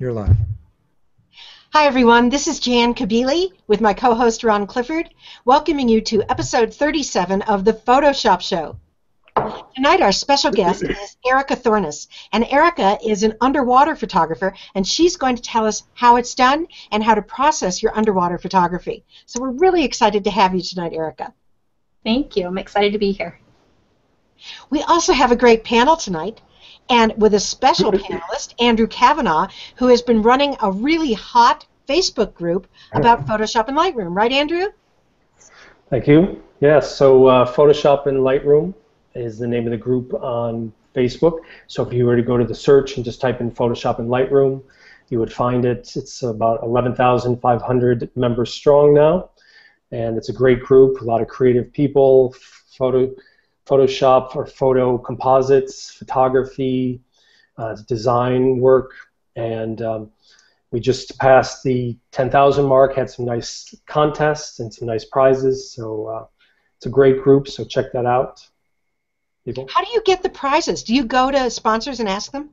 You're live. Hi, everyone. This is Jan Kabili with my co host Ron Clifford, welcoming you to episode 37 of The Photoshop Show. Tonight, our special guest is Erika Thornes, and Erika is an underwater photographer, and she's going to tell us how it's done and how to process your underwater photography. So, we're really excited to have you tonight, Erika. Thank you. I'm excited to be here. We also have a great panel tonight and with a special panelist, Andrew Kavanaugh, who has been running a really hot Facebook group about Photoshop and Lightroom. Right, Andrew? Thank you. Yes, so uh, Photoshop and Lightroom is the name of the group on Facebook. So if you were to go to the search and just type in Photoshop and Lightroom, you would find it. It's about 11,500 members strong now, and it's a great group. A lot of creative people, photo Photoshop for photo composites, photography, uh, design work, and um, we just passed the 10,000 mark, had some nice contests and some nice prizes, so uh, it's a great group, so check that out. People. How do you get the prizes? Do you go to sponsors and ask them?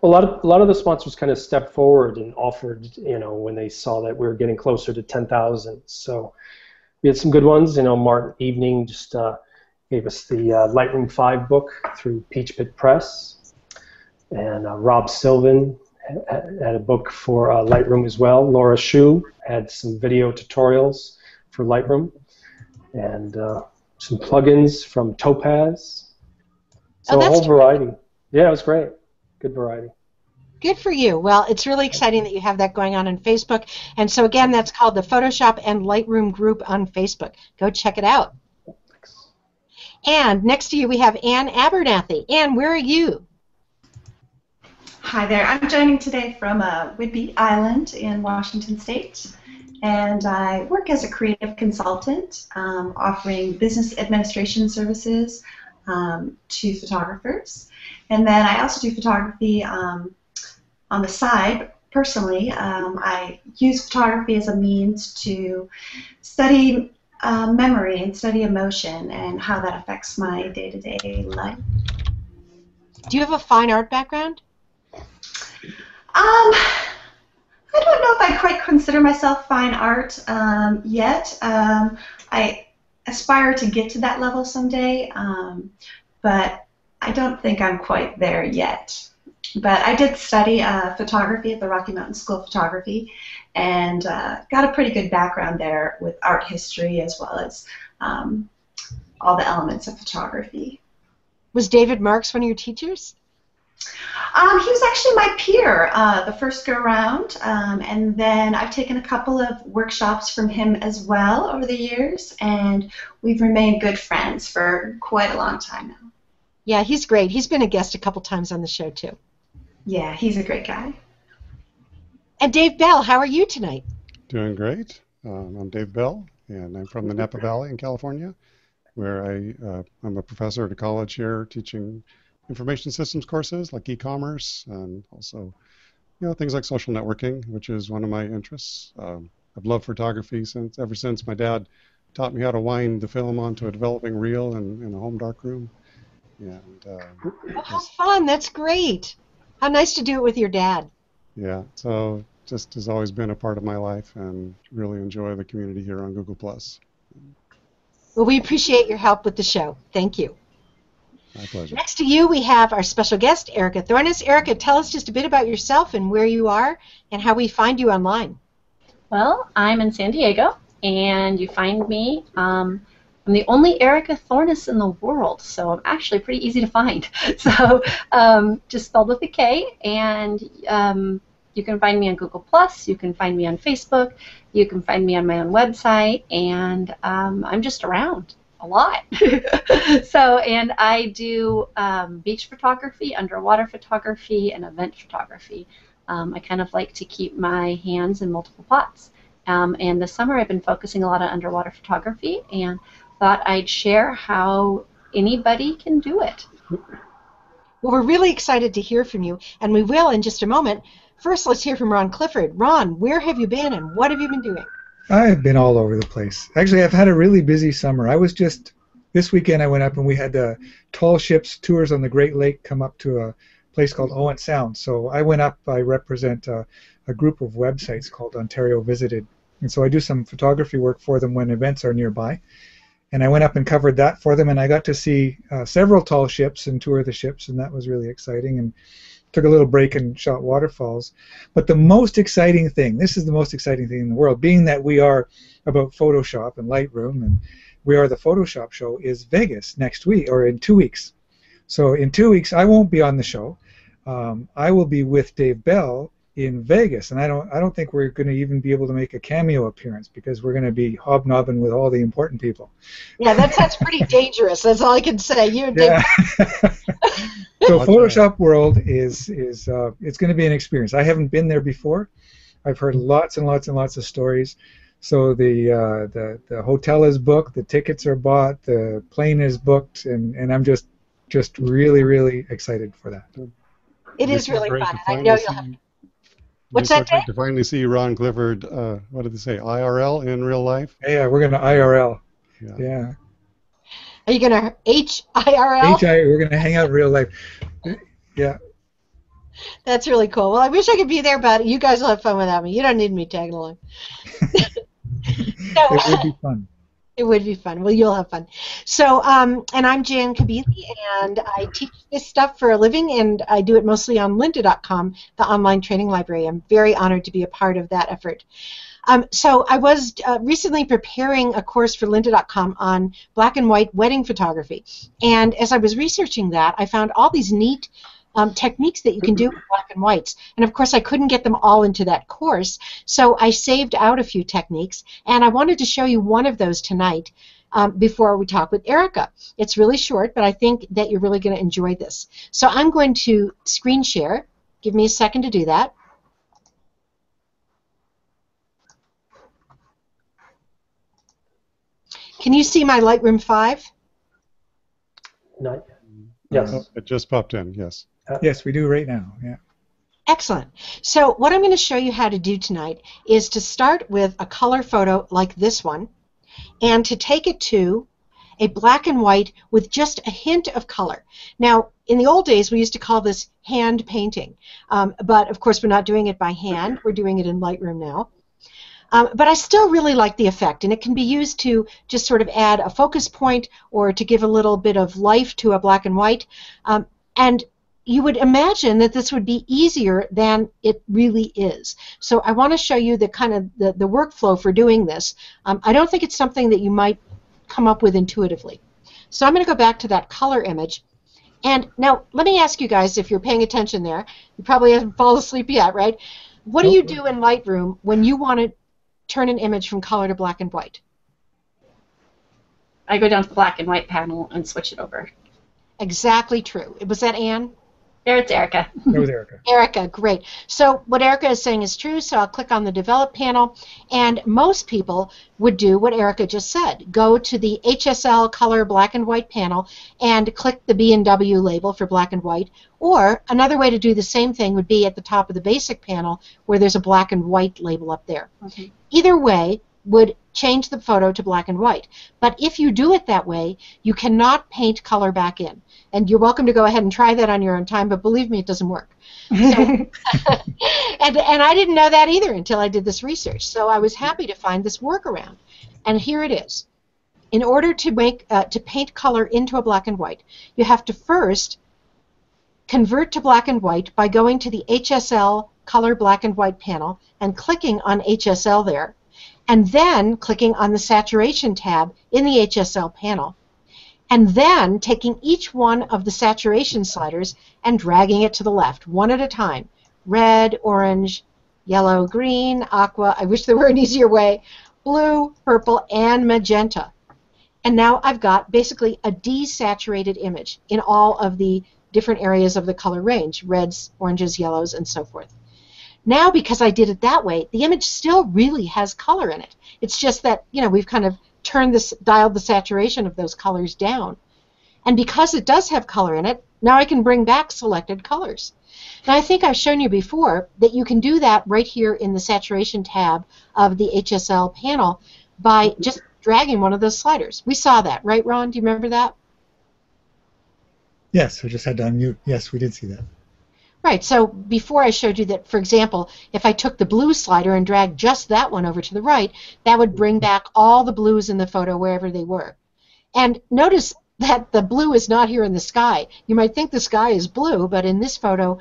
Well, A lot of a lot of the sponsors kind of stepped forward and offered, you know, when they saw that we were getting closer to 10,000. So we had some good ones. You know, Martin Evening just uh, gave us the uh, Lightroom 5 book through Peachpit Press. And uh, Rob Sylvan had a book for uh, Lightroom as well. Laura Shoe had some video tutorials for Lightroom. And uh, some plugins from Topaz. So oh, a whole variety. Terrific. Yeah, it was great. Good variety. Good for you. Well, it's really exciting that you have that going on on Facebook. And so, again, that's called the Photoshop and Lightroom group on Facebook. Go check it out. And next to you we have Ann Abernathy. Ann, where are you? Hi there. I'm joining today from uh, Whidbey Island in Washington State. And I work as a creative consultant, um, offering business administration services um, to photographers. And then I also do photography um, on the side. Personally, um, I use photography as a means to study uh, memory and study emotion and how that affects my day-to-day life. Do you have a fine art background? Um, I don't know if I quite consider myself fine art um, yet. Um, I aspire to get to that level someday, um, but I don't think I'm quite there yet. But I did study uh, photography at the Rocky Mountain School of Photography, and uh, got a pretty good background there with art history as well as um, all the elements of photography. Was David Marks one of your teachers? Um, he was actually my peer uh, the first go around, um, and then I've taken a couple of workshops from him as well over the years, and we've remained good friends for quite a long time now. Yeah, he's great. He's been a guest a couple times on the show too. Yeah, he's a great guy. And Dave Bell, how are you tonight? Doing great. Um, I'm Dave Bell, and I'm from the Napa Valley in California, where I, uh, I'm a professor at a college here teaching information systems courses like e-commerce and also you know things like social networking, which is one of my interests. Um, I've loved photography since ever since my dad taught me how to wind the film onto a developing reel in, in a home darkroom. And, uh, oh, how fun! That's great. How nice to do it with your dad. Yeah. So just has always been a part of my life, and really enjoy the community here on Google Plus. Well, we appreciate your help with the show. Thank you. My pleasure. Next to you, we have our special guest, Erika Thornes. Erika, tell us just a bit about yourself and where you are and how we find you online. Well, I'm in San Diego, and you find me. Um, I'm the only Erika Thornes in the world, so I'm actually pretty easy to find. So um, just spelled with a K, and um, you can find me on Google Plus. You can find me on Facebook. You can find me on my own website, and um, I'm just around a lot. so, and I do um, beach photography, underwater photography, and event photography. Um, I kind of like to keep my hands in multiple pots. Um, and this summer I've been focusing a lot on underwater photography and thought I'd share how anybody can do it. Well, we're really excited to hear from you, and we will in just a moment. First, let's hear from Ron Clifford. Ron, where have you been and what have you been doing? I have been all over the place. Actually, I've had a really busy summer. I was just this weekend. I went up and we had the tall ships tours on the Great Lake come up to a place called Owen Sound. So I went up. I represent uh, a group of websites called Ontario Visited, and so I do some photography work for them when events are nearby. And I went up and covered that for them, and I got to see uh, several tall ships and tour the ships, and that was really exciting. And took a little break and shot waterfalls. But the most exciting thing, this is the most exciting thing in the world, being that we are about Photoshop and Lightroom and we are the Photoshop show, is Vegas next week or in two weeks. So in two weeks, I won't be on the show. Um, I will be with Dave Bell in Vegas, and I don't I don't think we're going to even be able to make a cameo appearance because we're going to be hobnobbing with all the important people. Yeah, that sounds pretty dangerous. That's all I can say. You and Dave. Yeah. so Photoshop World is is uh, it's going to be an experience. I haven't been there before. I've heard lots and lots and lots of stories. So the uh, the the hotel is booked, the tickets are bought, the plane is booked, and, and I'm just just really really excited for that. It is really fun. I know you'll have. What's that? Great to finally see Ron Clifford. Uh, what did they say? IRL in real life. Yeah, we're gonna IRL. Yeah. yeah. Are you gonna H IRL? H I. We're gonna hang out in real life. Yeah. That's really cool. Well, I wish I could be there, but you guys will have fun without me. You don't need me tagging along. so, it would be fun. It would be fun. Well, you'll have fun. So, um, and I'm Jan Kabili, and I teach this stuff for a living, and I do it mostly on lynda.com, the online training library. I'm very honored to be a part of that effort. Um, so I was uh, recently preparing a course for lynda.com on black and white wedding photography, and as I was researching that, I found all these neat um, techniques that you can do with black and whites. And of course, I couldn't get them all into that course, so I saved out a few techniques, and I wanted to show you one of those tonight. Um, before we talk with Erika. It's really short, but I think that you're really going to enjoy this. So I'm going to screen share. Give me a second to do that. Can you see my Lightroom 5? Not yet. Yes. Oh, it just popped in, yes. Uh, yes, we do right now, yeah. Excellent. So what I'm going to show you how to do tonight is to start with a color photo like this one and to take it to a black and white with just a hint of color. Now, in the old days, we used to call this hand painting, um, but of course we're not doing it by hand. We're doing it in Lightroom now. Um, but I still really like the effect, and it can be used to just sort of add a focus point or to give a little bit of life to a black and white. Um, and you would imagine that this would be easier than it really is. So I want to show you the kind of the, the workflow for doing this. Um, I don't think it's something that you might come up with intuitively. So I'm going to go back to that color image. And now let me ask you guys if you're paying attention there. You probably haven't fallen asleep yet, right? What do you do in Lightroom when you want to turn an image from color to black and white? I go down to the black and white panel and switch it over. Exactly true. It was that Ann? There, it's Erika. That was Erika. Erika, great. So what Erika is saying is true, so I'll click on the Develop panel, and most people would do what Erika just said. Go to the HSL Color Black and White panel and click the B&W label for black and white, or another way to do the same thing would be at the top of the Basic panel where there's a black and white label up there. Okay. Either way would change the photo to black and white. But if you do it that way, you cannot paint color back in. And you're welcome to go ahead and try that on your own time, but believe me, it doesn't work. So, and, and I didn't know that either until I did this research. So I was happy to find this workaround. And here it is. In order to make uh, to paint color into a black and white, you have to first convert to black and white by going to the HSL Color Black and White panel and clicking on HSL there, and then clicking on the Saturation tab in the HSL panel and then taking each one of the saturation sliders and dragging it to the left, one at a time. Red, orange, yellow, green, aqua, I wish there were an easier way, blue, purple, and magenta. And now I've got basically a desaturated image in all of the different areas of the color range, reds, oranges, yellows, and so forth. Now, because I did it that way, the image still really has color in it. It's just that, you know, we've kind of turned this, dialed the saturation of those colors down. And because it does have color in it, now I can bring back selected colors. Now I think I've shown you before that you can do that right here in the saturation tab of the HSL panel by just dragging one of those sliders. We saw that, right Ron? Do you remember that? Yes, I just had to unmute. Yes, we did see that. Right, so before I showed you that, for example, if I took the blue slider and dragged just that one over to the right, that would bring back all the blues in the photo wherever they were. And notice that the blue is not here in the sky. You might think the sky is blue, but in this photo,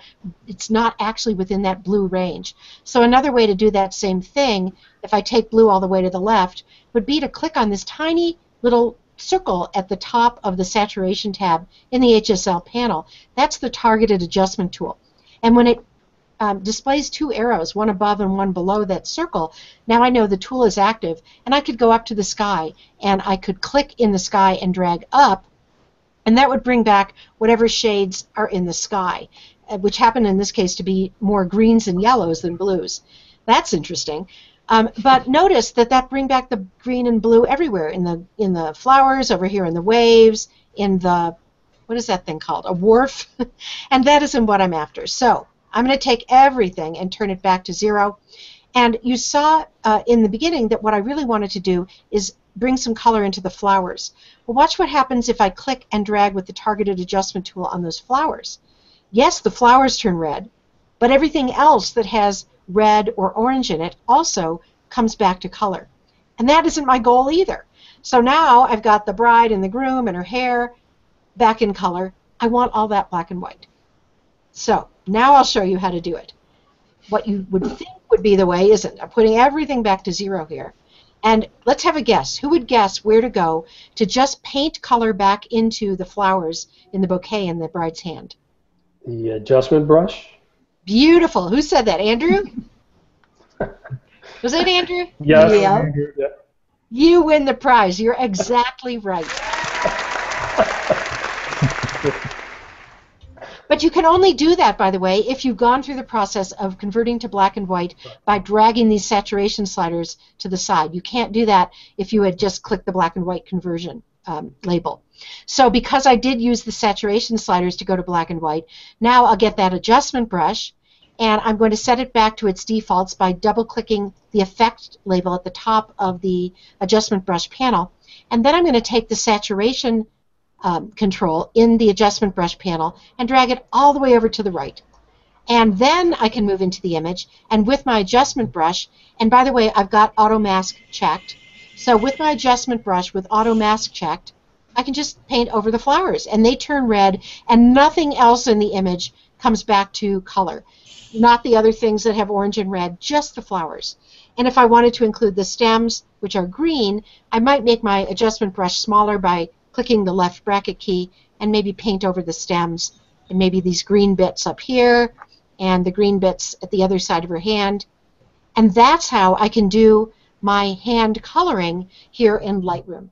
it's not actually within that blue range. So another way to do that same thing, if I take blue all the way to the left, would be to click on this tiny little circle at the top of the saturation tab in the HSL panel. That's the targeted adjustment tool. And when it um, displays two arrows, one above and one below that circle, now I know the tool is active, and I could go up to the sky, and I could click in the sky and drag up, and that would bring back whatever shades are in the sky, uh, which happen in this case to be more greens and yellows than blues. That's interesting. Um, but notice that that bring back the green and blue everywhere in the in the flowers over here in the waves in the what is that thing called? A wharf? And that isn't what I'm after. So I'm going to take everything and turn it back to zero. And you saw uh, in the beginning that what I really wanted to do is bring some color into the flowers. Well watch what happens if I click and drag with the targeted adjustment tool on those flowers. Yes the flowers turn red but everything else that has red or orange in it also comes back to color. And that isn't my goal either. So now I've got the bride and the groom and her hair back in color. I want all that black and white. So now I'll show you how to do it. What you would think would be the way isn't. I'm putting everything back to zero here. And let's have a guess. Who would guess where to go to just paint color back into the flowers in the bouquet in the bride's hand? The adjustment brush. Beautiful. Who said that? Andrew? Was it Andrew? Yes. Yeah. Yeah. You win the prize. You're exactly right. But you can only do that, by the way, if you've gone through the process of converting to black and white by dragging these saturation sliders to the side. You can't do that if you had just clicked the black and white conversion um, label. So because I did use the saturation sliders to go to black and white, now I'll get that adjustment brush and I'm going to set it back to its defaults by double-clicking the effect label at the top of the adjustment brush panel. And then I'm going to take the saturation um, control in the adjustment brush panel and drag it all the way over to the right. And then I can move into the image, and with my adjustment brush, and by the way, I've got auto mask checked, so with my adjustment brush with auto mask checked, I can just paint over the flowers, and they turn red, and nothing else in the image comes back to color. Not the other things that have orange and red, just the flowers. And if I wanted to include the stems, which are green, I might make my adjustment brush smaller by clicking the left bracket key and maybe paint over the stems and maybe these green bits up here and the green bits at the other side of her hand. And that's how I can do my hand coloring here in Lightroom.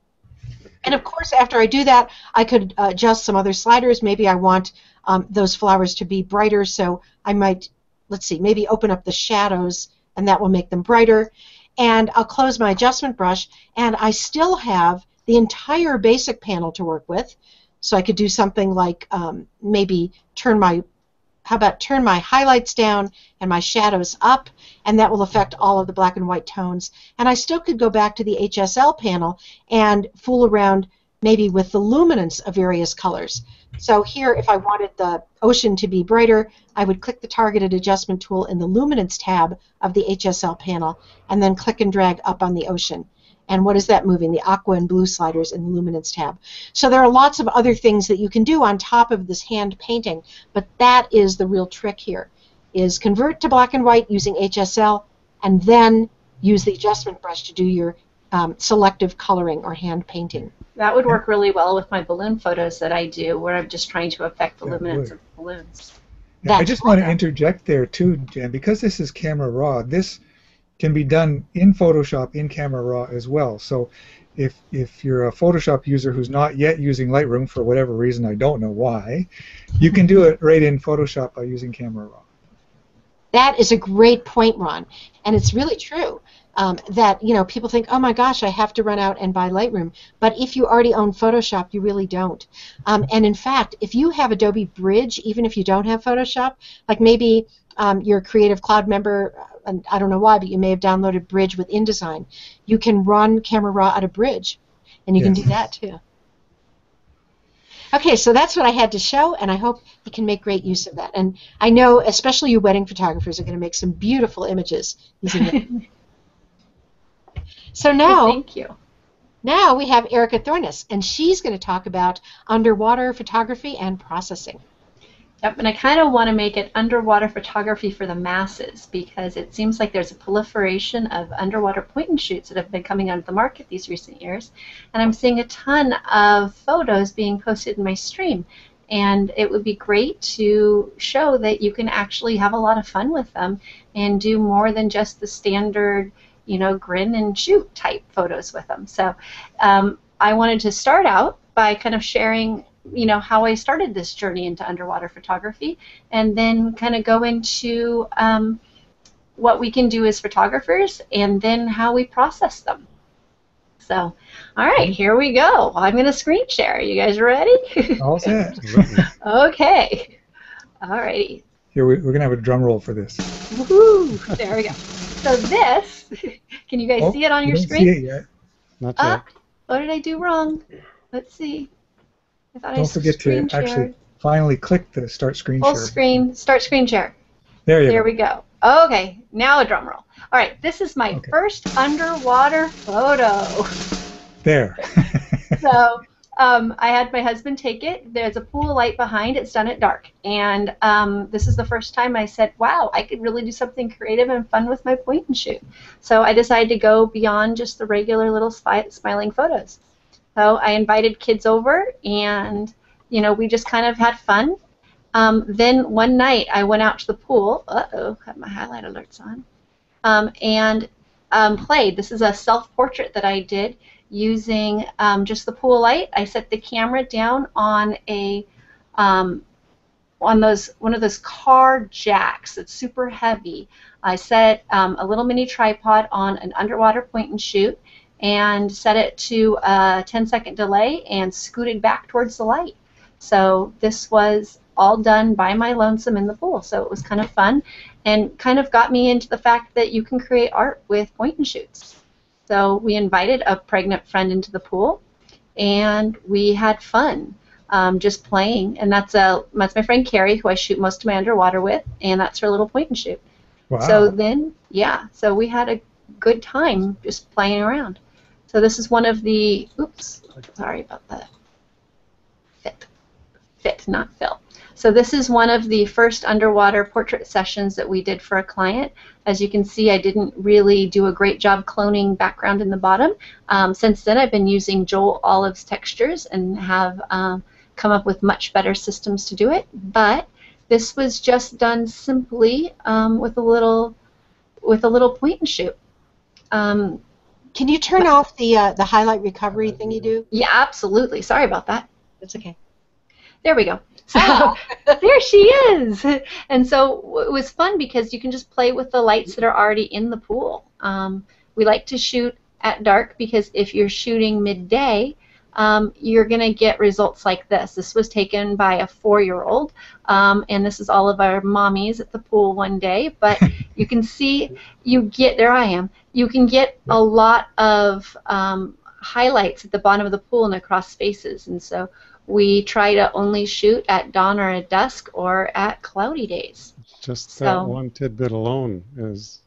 And of course, after I do that, I could adjust some other sliders. Maybe I want um, those flowers to be brighter, so I might, let's see, maybe open up the shadows, and that will make them brighter. And I'll close my adjustment brush, and I still have the entire basic panel to work with. So I could do something like um, maybe turn my, how about turn my highlights down and my shadows up, and that will affect all of the black and white tones. And I still could go back to the HSL panel and fool around maybe with the luminance of various colors. So here, if I wanted the ocean to be brighter, I would click the targeted adjustment tool in the luminance tab of the HSL panel, and then click and drag up on the ocean. And what is that moving? The aqua and blue sliders in the luminance tab. So there are lots of other things that you can do on top of this hand painting, but that is the real trick here, is convert to black and white using HSL, and then use the adjustment brush to do your um, selective coloring or hand painting. That would work really well with my balloon photos that I do, where I'm just trying to affect the That luminance would. of the balloons. Yeah, I just want to interject there too, Jan, because this is camera raw. This can be done in Photoshop in camera raw as well. So if if you're a Photoshop user who's not yet using Lightroom for whatever reason, I don't know why, you can do it right in Photoshop by using camera raw. That is a great point, Ron, and it's really true. Um, that you know people think, oh my gosh, I have to run out and buy Lightroom. But if you already own Photoshop, you really don't. Um, and in fact, if you have Adobe Bridge, even if you don't have Photoshop, like maybe um, you're a Creative Cloud member, I don't know why, but you may have downloaded Bridge with InDesign. You can run Camera Raw out of Bridge, and you can do that too. Okay, so that's what I had to show, and I hope you can make great use of that. And I know, especially you wedding photographers, are going to make some beautiful images using it. so now, Thank you. now we have Erika Thornes, and she's going to talk about underwater photography and processing. Yep, and I kind of want to make it underwater photography for the masses because it seems like there's a proliferation of underwater point and shoots that have been coming onto the market these recent years. And I'm seeing a ton of photos being posted in my stream. And it would be great to show that you can actually have a lot of fun with them and do more than just the standard, you know, grin and shoot type photos with them. So um, I wanted to start out by kind of sharing you know how I started this journey into underwater photography, and then kind of go into um, what we can do as photographers, and then how we process them. So, all right, here we go. I'm going to screen share. Are you guys ready? All set. okay. All righty. Here we, we're gonna have a drum roll for this. Woohoo! There we go. So this, can you guys Oh, see it on you your don't screen? See it yet. Not yet. Ah, what did I do wrong? Let's see. I Don't forget to screen actually finally click the start screen Full share. screen, start screen share. There you There go. we go. Okay, now a drum roll. All right, this is my Okay. first underwater photo. There. So um, I had my husband take it. There's a pool light behind. It's done at dark. And um, this is the first time I said, wow, I could really do something creative and fun with my point and shoot. So I decided to go beyond just the regular little smiling photos. So I invited kids over and, you know, we just kind of had fun. Um, then one night I went out to the pool. Uh-oh, have my highlight alerts on. Um, and um, played. This is a self-portrait that I did using um, just the pool light. I set the camera down on a um, on those one of those car jacks that's super heavy. I set um, a little mini tripod on an underwater point and shoot and set it to a 10 second delay and scooted back towards the light. So this was all done by my lonesome in the pool. So it was kind of fun and kind of got me into the fact that you can create art with point and shoots. So we invited a pregnant friend into the pool, and we had fun um, just playing. And that's a that's my friend Carrie, who I shoot most of my underwater with, and that's her little point and shoot. Wow. So then, yeah, so we had a good time just playing around. So this is one of the. Oops, sorry about that. Fit, fit, not fill. So this is one of the first underwater portrait sessions that we did for a client. As you can see, I didn't really do a great job cloning background in the bottom. Um, since then, I've been using Joel Olives' textures and have um, come up with much better systems to do it. But this was just done simply um, with a little with a little point and shoot. Um, Can you turn off the uh, the highlight recovery thing you do? yeah, absolutely. Sorry about that. That's okay. There we go. So there she is. And so it was fun because you can just play with the lights that are already in the pool. Um, we like to shoot at dark because if you're shooting midday, um, you're going to get results like this. This was taken by a four-year-old, um, and this is all of our mommies at the pool one day. But you can see, you get there. I am. You can get a lot of um, highlights at the bottom of the pool and across spaces, and so we try to only shoot at dawn or at dusk or at cloudy days. Just So- that one tidbit alone is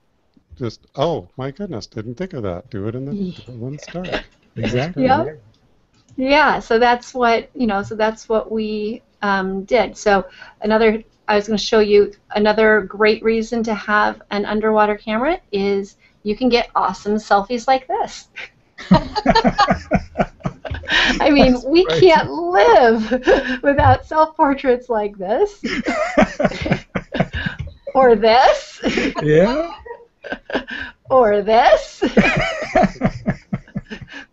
just, oh my goodness, didn't think of that. Do it in the one it when it's exactly. Yeah. Yeah, so that's what you know. So that's what we um, did. So another, I was going to show you another great reason to have an underwater camera is you can get awesome selfies like this. I mean, That's we right. can't live without self-portraits like this or this yeah. or this.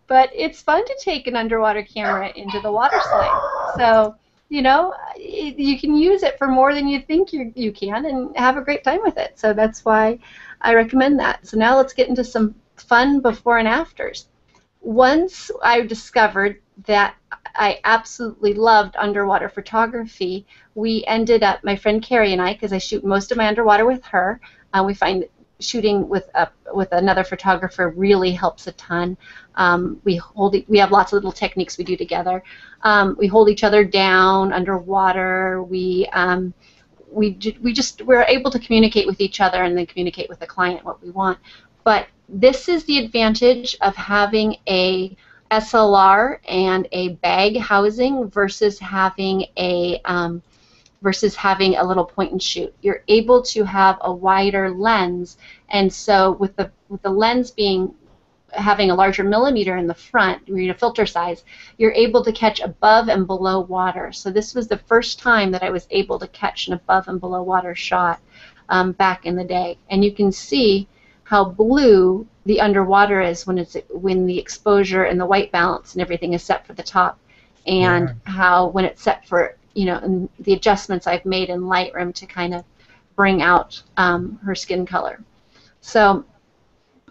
But it's fun to take an underwater camera into the water slide. So, you know, you can use it for more than you think you, you can and have a great time with it. So that's why I recommend that. So now let's get into some fun before and afters. Once I discovered that I absolutely loved underwater photography, we ended up, my friend Carrie and I, because I shoot most of my underwater with her, uh, we find shooting with a with another photographer really helps a ton. Um, we hold we have lots of little techniques we do together. Um, we hold each other down underwater. We um, we we just we're able to communicate with each other and then communicate with the client what we want. But this is the advantage of having a SLR and a bag housing versus having a um, versus having a little point and shoot. You're able to have a wider lens, and so with the with the lens being having a larger millimeter in the front, you know, filter size, you're able to catch above and below water. So this was the first time that I was able to catch an above and below water shot um, back in the day, and you can see how blue the underwater is when it's when the exposure and the white balance and everything is set for the top, and yeah. how when it's set for you know and the adjustments I've made in Lightroom to kind of bring out um, her skin color. So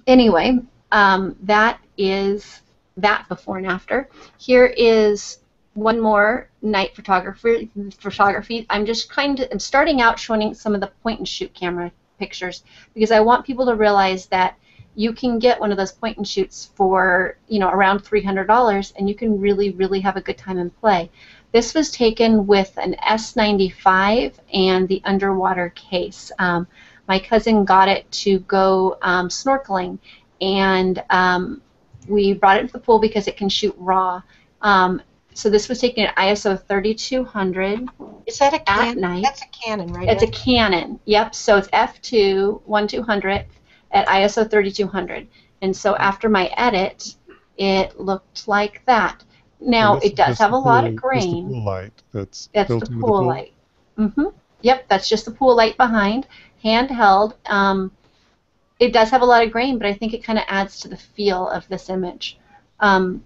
anyway, um, that is that before and after. Here is one more night photography. Photography. I'm just kind of I'm starting out showing some of the point and shoot camera pictures because I want people to realize that you can get one of those point and shoots for you know around $300 and you can really really have a good time and play. This was taken with an S95 and the underwater case. Um, my cousin got it to go um, snorkeling and um, we brought it to the pool because it can shoot raw. Um, so this was taken at ISO 3200. Is that a Canon? At night. That's a Canon, right? It's a Canon. Yep. So it's f2 1200 at ISO 3200. And so after my edit, it looked like that. Now it does have a lot of grain. That's the pool light. That's, that's the pool, the pool, light. Mm-hmm. Yep, that's just the pool light behind, handheld. Um, it does have a lot of grain, but I think it kind of adds to the feel of this image. Um,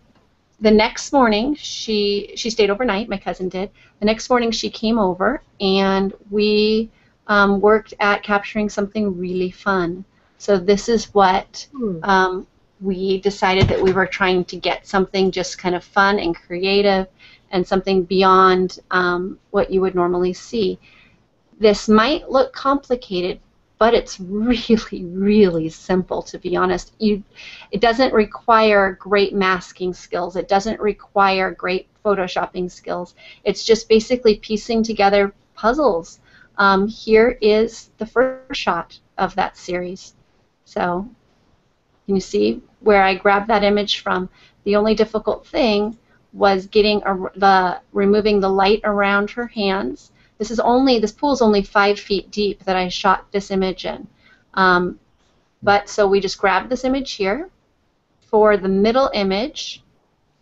the next morning she she stayed overnight my cousin did the next morning she came over and we um, worked at capturing something really fun so this is what hmm. um, we decided that we were trying to get something just kind of fun and creative and something beyond um, what you would normally see this might look complicated but it's really, really simple to be honest. You, it doesn't require great masking skills. It doesn't require great photoshopping skills. It's just basically piecing together puzzles. Um, here is the first shot of that series. So, can you see where I grabbed that image from? The only difficult thing was getting a, the removing the light around her hands this is only this pool is only five feet deep that I shot this image in. Um, but so we just grabbed this image here. For the middle image,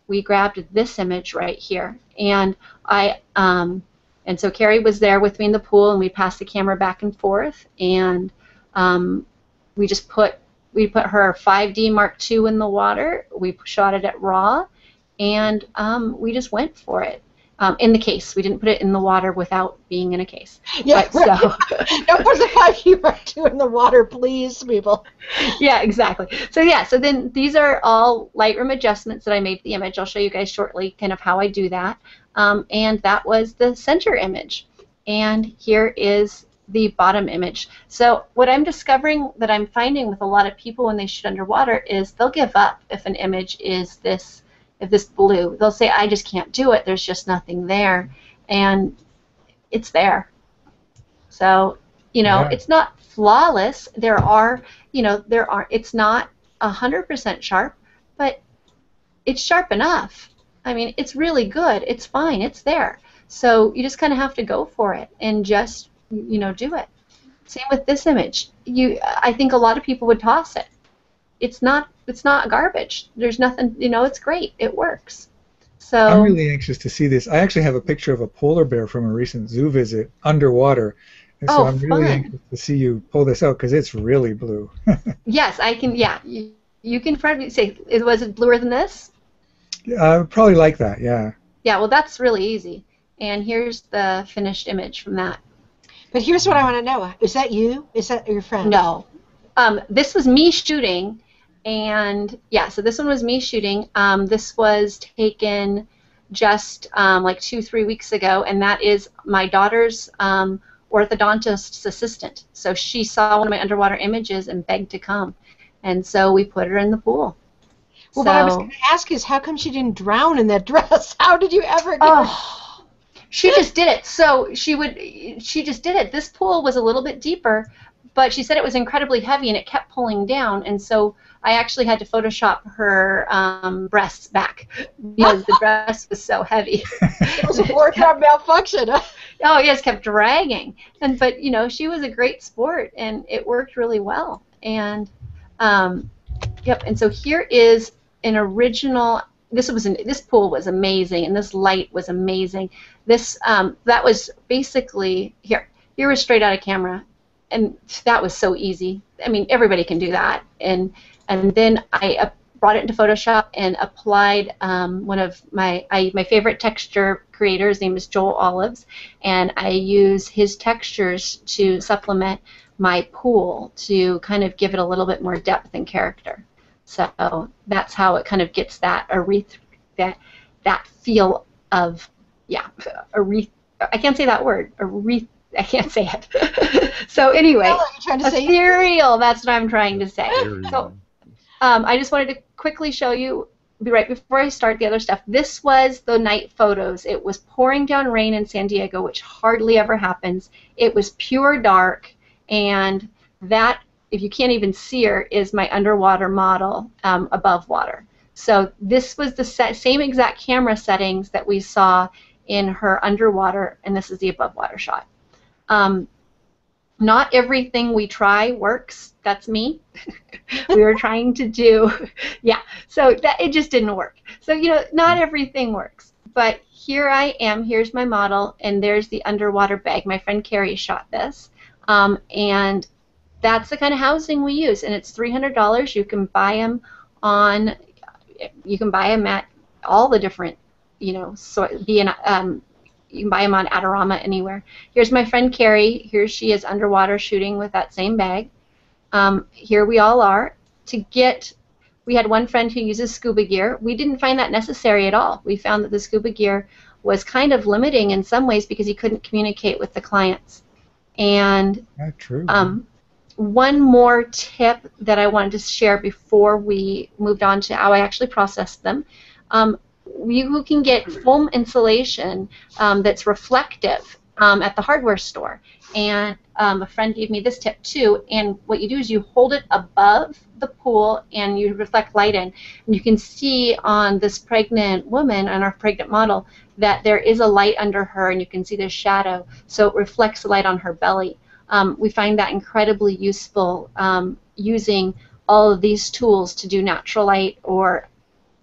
we grabbed this image right here, and I um, and so Carrie was there with me in the pool, and we passed the camera back and forth, and um, we just put we put her 5D Mark II in the water. We shot it at raw, and um, we just went for it um, in the case. We didn't put it in the water without being in a case. Yeah, but, right. so don't put the 5D Mark II in the water, please, people. Yeah, exactly. So yeah, so then these are all Lightroom adjustments that I made the image. I'll show you guys shortly, kind of how I do that. Um, and that was the center image. And here is the bottom image. So what I'm discovering that I'm finding with a lot of people when they shoot underwater is they'll give up if an image is this if this blue. They'll say, I just can't do it. There's just nothing there. And it's there. So, you know, yeah. it's not flawless. There are, you know, there are, it's not 100% sharp, but it's sharp enough. I mean, it's really good. It's fine. It's there. So you just kind of have to go for it and just, you know, do it. Same with this image. You, I think a lot of people would toss it it's not it's not garbage. There's nothing, you know, it's great. It works. So I'm really anxious to see this. I actually have a picture of a polar bear from a recent zoo visit underwater. And so oh, I'm really fun. anxious to see you pull this out because it's really blue. yes, I can. Yeah, you, you can probably say, it was it bluer than this? I would probably like that. Yeah. Yeah. Well, that's really easy. And here's the finished image from that. But here's what I want to know: Is that you? Is that your friend? No. Um, this was me shooting and yeah, so this one was me shooting. Um, this was taken just um, like two, three weeks ago, and that is my daughter's um, orthodontist's assistant. So she saw one of my underwater images and begged to come, and so we put her in the pool. Well, so, what I was going to ask is, how come she didn't drown in that dress? How did you ever get her? She just did it. So she would, she just did it. This pool was a little bit deeper, but she said it was incredibly heavy and it kept pulling down, and so I actually had to Photoshop her um, breasts back because the dress was so heavy. It was a wardrobe malfunction. oh, it kept dragging, and but you know she was a great sport and it worked really well. And um, yep, and so here is an original. This was an, this pool was amazing, and this light was amazing. This um, that was basically here. Here was straight out of camera, and that was so easy. I mean, everybody can do that. And and then I uh, brought it into Photoshop and applied um, one of my I, my favorite texture creators. His name is Joel Olives, and I use his textures to supplement my pool to kind of give it a little bit more depth and character. So that's how it kind of gets that areth that that feel of yeah areth I can't say that word areth I can't say it. so anyway, Well, trying to say? ethereal. That's what I'm trying to say. So um, I just wanted to quickly show you, be right before I start the other stuff. This was the night photos. It was pouring down rain in San Diego, which hardly ever happens. It was pure dark, and that, if you can't even see her, is my underwater model um, above water. So this was the set, same exact camera settings that we saw in her underwater, and this is the above water shot. Um, not everything we try works. That's me. we were trying to do, yeah. So that it just didn't work. So you know, not everything works. But here I am. Here's my model, and there's the underwater bag. My friend Carrie shot this, um, and that's the kind of housing we use. And it's three hundred dollars. You can buy them on. You can buy them at all the different, you know, so be an um, you can buy them on Adorama anywhere. Here's my friend Carrie. Here she is underwater shooting with that same bag. Um, here we all are. To get, we had one friend who uses scuba gear. We didn't find that necessary at all. We found that the scuba gear was kind of limiting in some ways because he couldn't communicate with the clients. And Yeah, true. um, one more tip that I wanted to share before we moved on to how I actually processed them. Um, you can get foam insulation um, that's reflective um, at the hardware store. And um, a friend gave me this tip too. And what you do is you hold it above the pool and you reflect light in. And you can see on this pregnant woman, on our pregnant model, that there is a light under her and you can see the shadow. So it reflects light on her belly. Um, we find that incredibly useful um, using all of these tools to do natural light or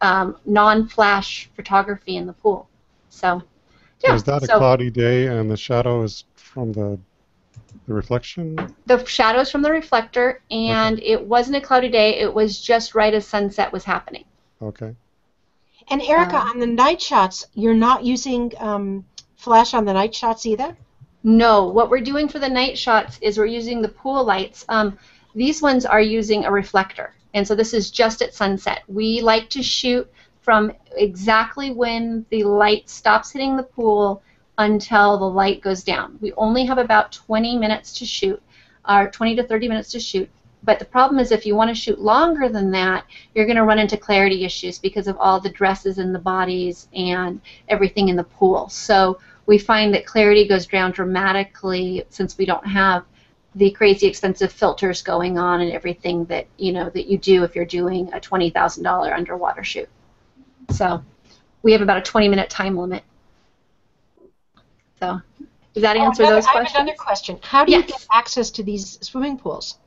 um, non-flash photography in the pool. So, yeah. is that a cloudy day and the shadow is from the the reflection? the shadows from the reflector, and it wasn't a cloudy day. It was just right as sunset was happening. Okay. And Erika, Um, on the night shots, you're not using um, flash on the night shots either. No, what we're doing for the night shots is we're using the pool lights. Um, these ones are using a reflector, and so this is just at sunset. We like to shoot from exactly when the light stops hitting the pool until the light goes down. We only have about 20 minutes to shoot, or 20 to 30 minutes to shoot. But the problem is if you want to shoot longer than that, you're going to run into clarity issues because of all the dresses and the bodies and everything in the pool. So we find that clarity goes down dramatically since we don't have the crazy expensive filters going on and everything that you know that you do if you're doing a twenty thousand dollar underwater shoot. So we have about a twenty minute time limit. So does that answer Oh, another- those I have another question. How do you get access to these swimming pools?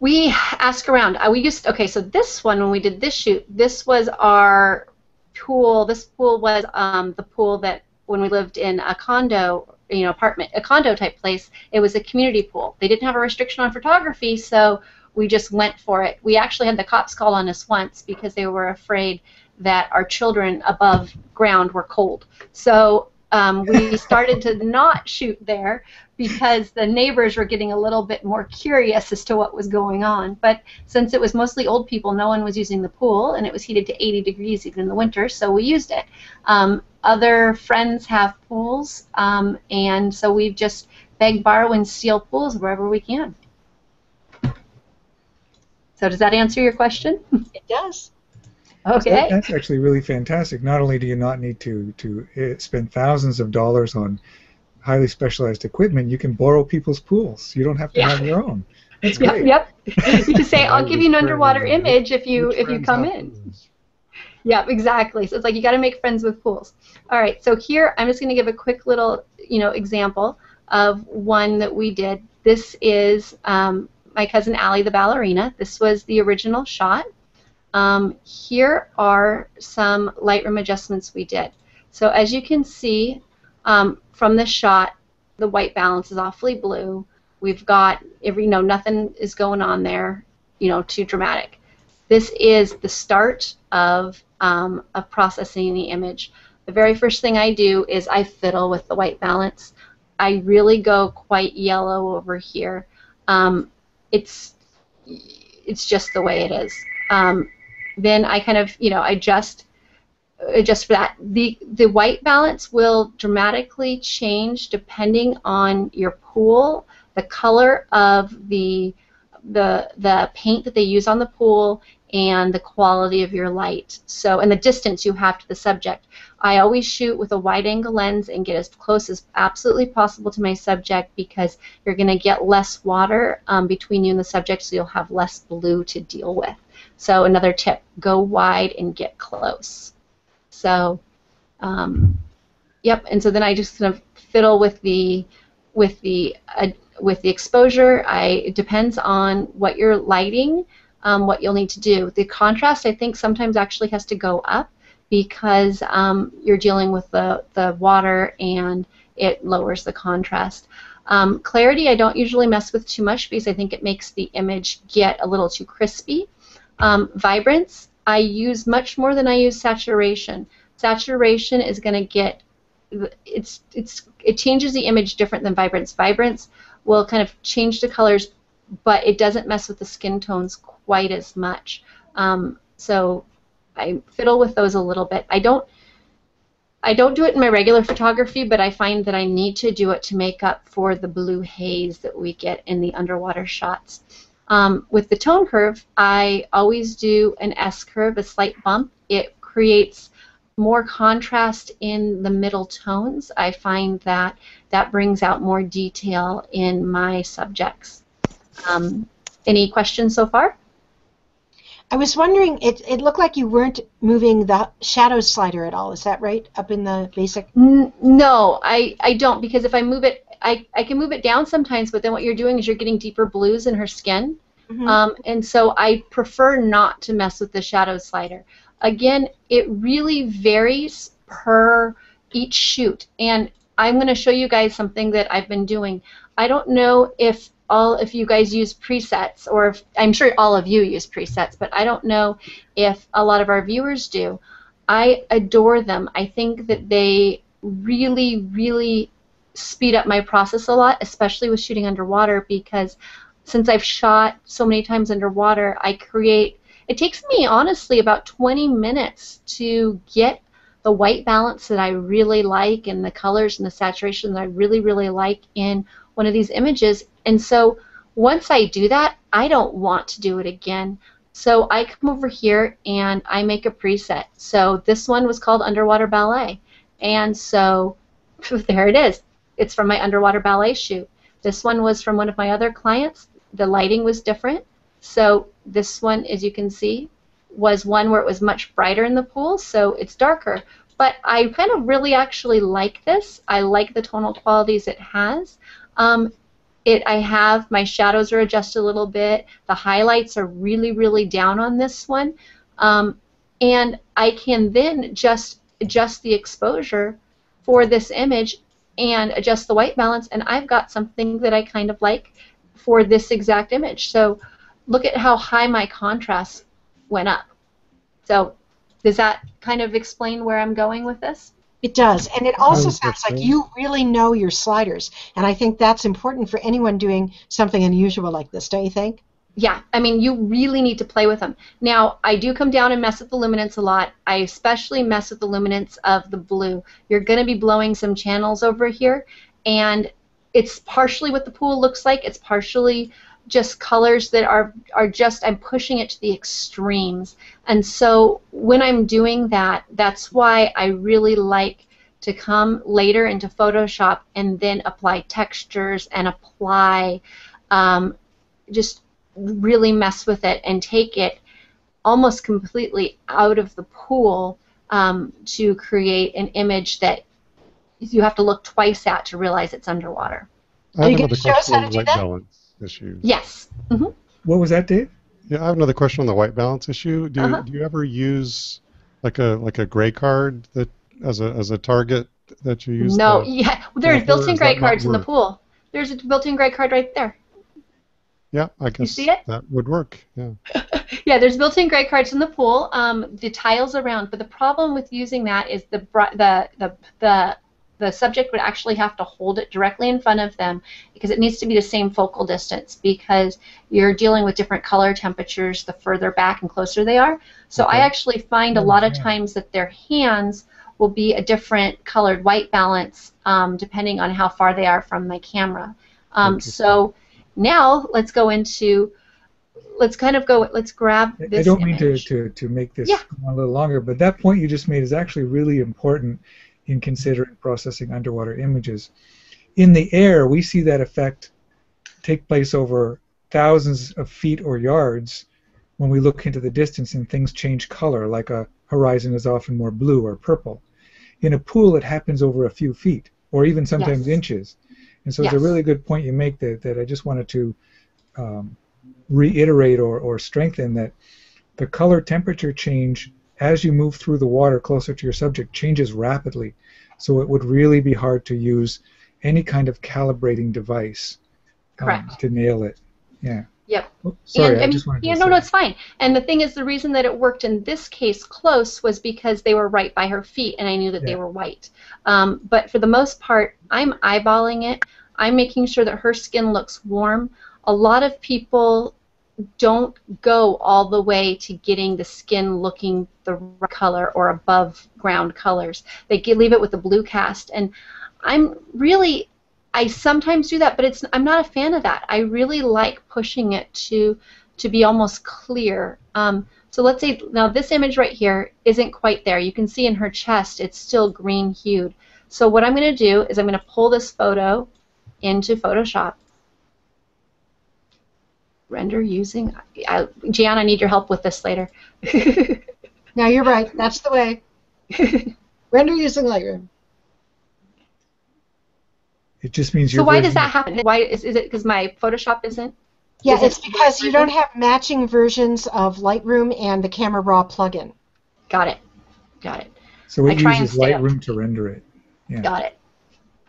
We ask around. Uh, we used okay. So this one, when we did this shoot, this was our pool. This pool was um, the pool that when we lived in a condo, you know, apartment, a condo type place. It was a community pool. They didn't have a restriction on photography, so we just went for it. We actually had the cops call on us once because they were afraid that our children above ground were cold. So um, we started to not shoot there because the neighbors were getting a little bit more curious as to what was going on. But since it was mostly old people, no one was using the pool, and it was heated to 80 degrees even in the winter, so we used it. Um, other friends have pools, um, and so we've just beg, borrow, and steal pools wherever we can. So does that answer your question? It does. Okay. That, that's actually really fantastic. Not only do you not need to to uh, spend thousands of dollars on highly specialized equipment, you can borrow people's pools. You don't have to Yeah. have your own. That's Yep, great. yep. You can say, "I'll give you an underwater image if you if you come have in." Yeah, exactly. So it's like you got to make friends with pools. All right. So here I'm just going to give a quick little, you know, example of one that we did. This is um, my cousin Allie, the ballerina. This was the original shot. Um, here are some Lightroom adjustments we did. So as you can see um, from this shot, the white balance is awfully blue. We've got every, you know, nothing is going on there, you know, too dramatic. This is the start of, um, of processing the image. The very first thing I do is I fiddle with the white balance. I really go quite yellow over here. Um, it's it's just the way it is. Um, then I kind of you know adjust adjust for that. The the white balance will dramatically change depending on your pool, the color of the the the paint that they use on the pool and the quality of your light. So and the distance you have to the subject. I always shoot with a wide angle lens and get as close as absolutely possible to my subject because you're going to get less water um, between you and the subject so you'll have less blue to deal with. So another tip, go wide and get close. So um, yep, and so then I just kind of fiddle with the with the uh, with the exposure. I it depends on what you're lighting, um, what you'll need to do. The contrast I think sometimes actually has to go up because um, you're dealing with the the water and it lowers the contrast. Um, clarity I don't usually mess with too much because I think it makes the image get a little too crispy. Um, vibrance I use much more than I use saturation. Saturation is going to get it's it's it changes the image different than vibrance. Vibrance will kind of change the colors, but it doesn't mess with the skin tones quite as much. Um, so I fiddle with those a little bit. I don't I don't do it in my regular photography, but I find that I need to do it to make up for the blue haze that we get in the underwater shots. Um, with the tone curve, I always do an S curve, a slight bump. It creates more contrast in the middle tones. I find that that brings out more detail in my subjects. Um, any questions so far? I was wondering, it, it looked like you weren't moving the shadow slider at all. Is that right? Up in the basic? N- no, I, I don't because if I move it, I, I can move it down sometimes, but then what you're doing is you're getting deeper blues in her skin. Mhm. Um, and so I prefer not to mess with the shadow slider. Again, it really varies per each shoot. And I'm going to show you guys something that I've been doing. I don't know if all if you guys use presets or if I'm sure all of you use presets, but I don't know if a lot of our viewers do. I adore them. I think that they really, really speed up my process a lot, especially with shooting underwater because since I've shot so many times underwater, I create it takes me honestly about 20 minutes to get the white balance that I really like and the colors and the saturation that I really, really like in one of these images. And so once I do that, I don't want to do it again. So I come over here and I make a preset. So this one was called Underwater Ballet. And so there it is. It's from my underwater ballet shoot. This one was from one of my other clients. The lighting was different. So this one, as you can see, was one where it was much brighter in the pool, so it's darker. But I kind of really actually like this. I like the tonal qualities it has. Um, it, I have my shadows are adjusted a little bit. The highlights are really, really down on this one, um, and I can then just adjust the exposure for this image and adjust the white balance, and I've got something that I kind of like for this exact image. So look at how high my contrast went up. So does that kind of explain where I'm going with this? It does, and it also Sounds sounds like interesting. you really know your sliders, and I think that's important for anyone doing something unusual like this. Don't you think? Yeah, I mean, you really need to play with them. Now, I do come down and mess with the luminance a lot. I especially mess with the luminance of the blue. You're going to be blowing some channels over here, and it's partially what the pool looks like. It's partially just colors that are are just I'm pushing it to the extremes. And so when I'm doing that, that's why I really like to come later into Photoshop and then apply textures and apply um, just really mess with it and take it almost completely out of the pool um, to create an image that you have to look twice at to realize it's underwater. I you have gonna another show us question how on to do white that? balance issue. Yes. hmm What was that, Dave? Yeah, I have another question on the white balance issue. Do, Uh-huh. do you ever use like a like a gray card that as a as a target that you use? No, the- yeah, there's or built-in gray that not cards in the pool. There's a built-in gray card right there. yeah, I guess see it? that would work. Yeah. Yeah, there's built-in gray cards in the pool. Um, the tiles around, but the problem with using that is the the the the the subject would actually have to hold it directly in front of them because it needs to be the same focal distance because you're dealing with different color temperatures the further back and closer they are. So I actually find a lot of times that their hands will be a different colored white balance um, depending on how far they are from my camera. Um, so now let's go into let's kind of go let's grab this I don't mean to, to, to make this Yeah. a little longer, but that point you just made is actually really important in considering processing underwater images. In the air, we see that effect take place over thousands of feet or yards when we look into the distance and things change color, like a horizon is often more blue or purple. In a pool, it happens over a few feet or even sometimes Yes. inches. And so it's a really good point you make that, that I just wanted to um, reiterate or, or strengthen that the color temperature change as you move through the water closer to your subject changes rapidly. So it would really be hard to use any kind of calibrating device um, to nail it. Yeah. Yep. Oh, sorry, and, I and- just wanted yeah, to no, no, it's fine. And the thing is, the reason that it worked in this case close was because they were right by her feet, and I knew that they were white. Um, but for the most part, I'm eyeballing it. I'm making sure that her skin looks warm. A lot of people don't go all the way to getting the skin looking the right color or above ground colors. They get, leave it with a blue cast, and I'm really I sometimes do that, but it's I'm not a fan of that. I really like pushing it to to be almost clear. Um, so let's say now this image right here isn't quite there. You can see in her chest it's still green hued. So what I'm going to do is I'm going to pull this photo into Photoshop. Render using. I, Jan, I need your help with this later. now you're right. That's the way. Render using Lightroom. It just means so your why does that happen? Why is, is it because my Photoshop isn't? Yeah, Is it it's because you don't have matching versions of Lightroom and the Camera Raw plugin. Got it. Got it. So I it try and uses stay up. Lightroom to render it. Yeah. Got it.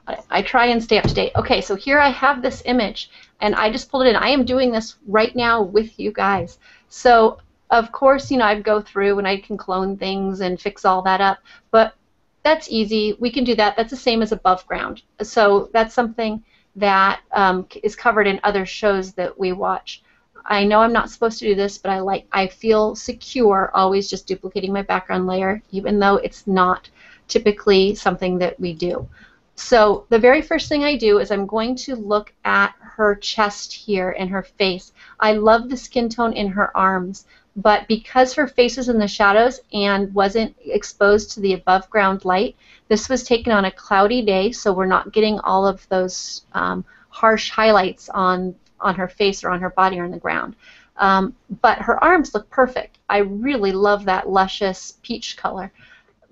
It. I try and stay up to date. Okay, so here I have this image, and I just pulled it in. I am doing this right now with you guys. So, of course, you know, I'd go through and I can clone things and fix all that up, but that's easy. We can do that. That's the same as above ground. So that's something that um, is covered in other shows that we watch. I know I'm not supposed to do this, but I like I feel secure always just duplicating my background layer, even though it's not typically something that we do. So the very first thing I do is I'm going to look at her chest here and her face. I love the skin tone in her arms, but because her face is in the shadows and wasn't exposed to the above ground light, this was taken on a cloudy day, so we're not getting all of those um, harsh highlights on on her face or on her body or on the ground. Um, but her arms look perfect. I really love that luscious peach color.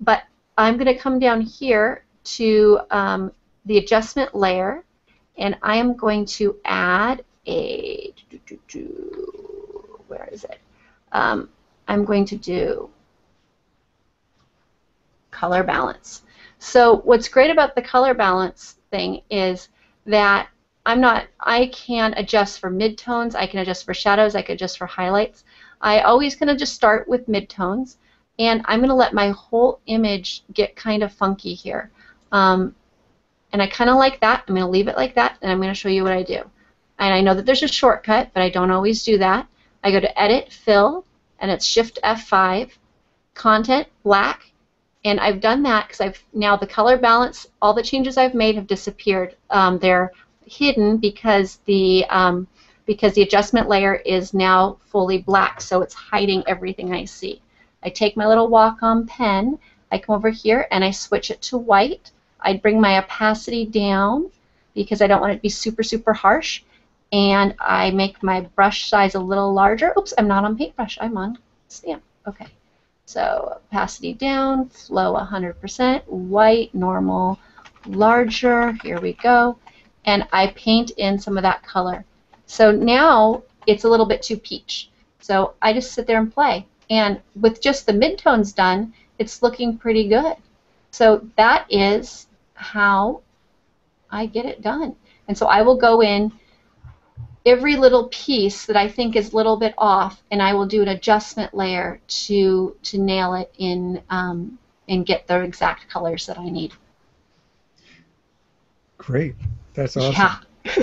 But I'm going to come down here to um, the adjustment layer, and I am going to add a. Where is it? Um, I'm going to do color balance. So what's great about the color balance thing is that I'm not, I can adjust for midtones, I can adjust for shadows, I can adjust for highlights. I always kind of just start with midtones, and I'm going to let my whole image get kind of funky here. Um, and I kind of like that. I'm going to leave it like that, and I'm going to show you what I do. And I know that there's a shortcut, but I don't always do that. I go to Edit, Fill, and it's Shift F5, Content, Black, and I've done that because I've now the color balance, all the changes I've made have disappeared. Um, they're hidden because the um, because the adjustment layer is now fully black, so it's hiding everything I see. I take my little Wacom pen, I come over here and I switch it to white. I bring my opacity down because I don't want it to be super, super harsh. And I make my brush size a little larger. Oops, I'm not on paintbrush, I'm on stamp. Okay. So opacity down, flow 100%, white, normal, larger, here we go. And I paint in some of that color. So now it's a little bit too peach. So I just sit there and play. And with just the midtones done, it's looking pretty good. So that is how I get it done. And so I will go in every little piece that I think is a little bit off, and I will do an adjustment layer to to nail it in um, and get the exact colors that I need. Great, that's awesome. Yeah.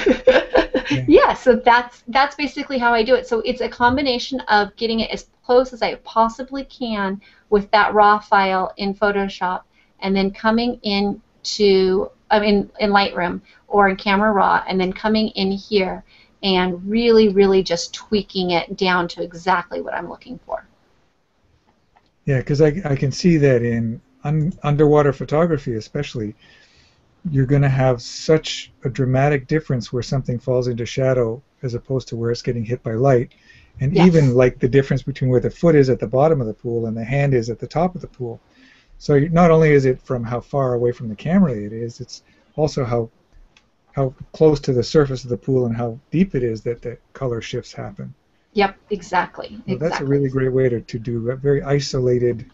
yeah. yeah, so that's that's basically how I do it. So it's a combination of getting it as close as I possibly can with that raw file in Photoshop, and then coming in to I mean in Lightroom or in Camera Raw, and then coming in here and really, really just tweaking it down to exactly what I'm looking for. Yeah, because I, I can see that in un, underwater photography, especially, you're going to have such a dramatic difference where something falls into shadow as opposed to where it's getting hit by light. And yes. even like the difference between where the foot is at the bottom of the pool and the hand is at the top of the pool. So not only is it from how far away from the camera it is, it's also how how close to the surface of the pool and how deep it is that the color shifts happen. Yep, exactly. So exactly. That's a really great way to, to do very isolated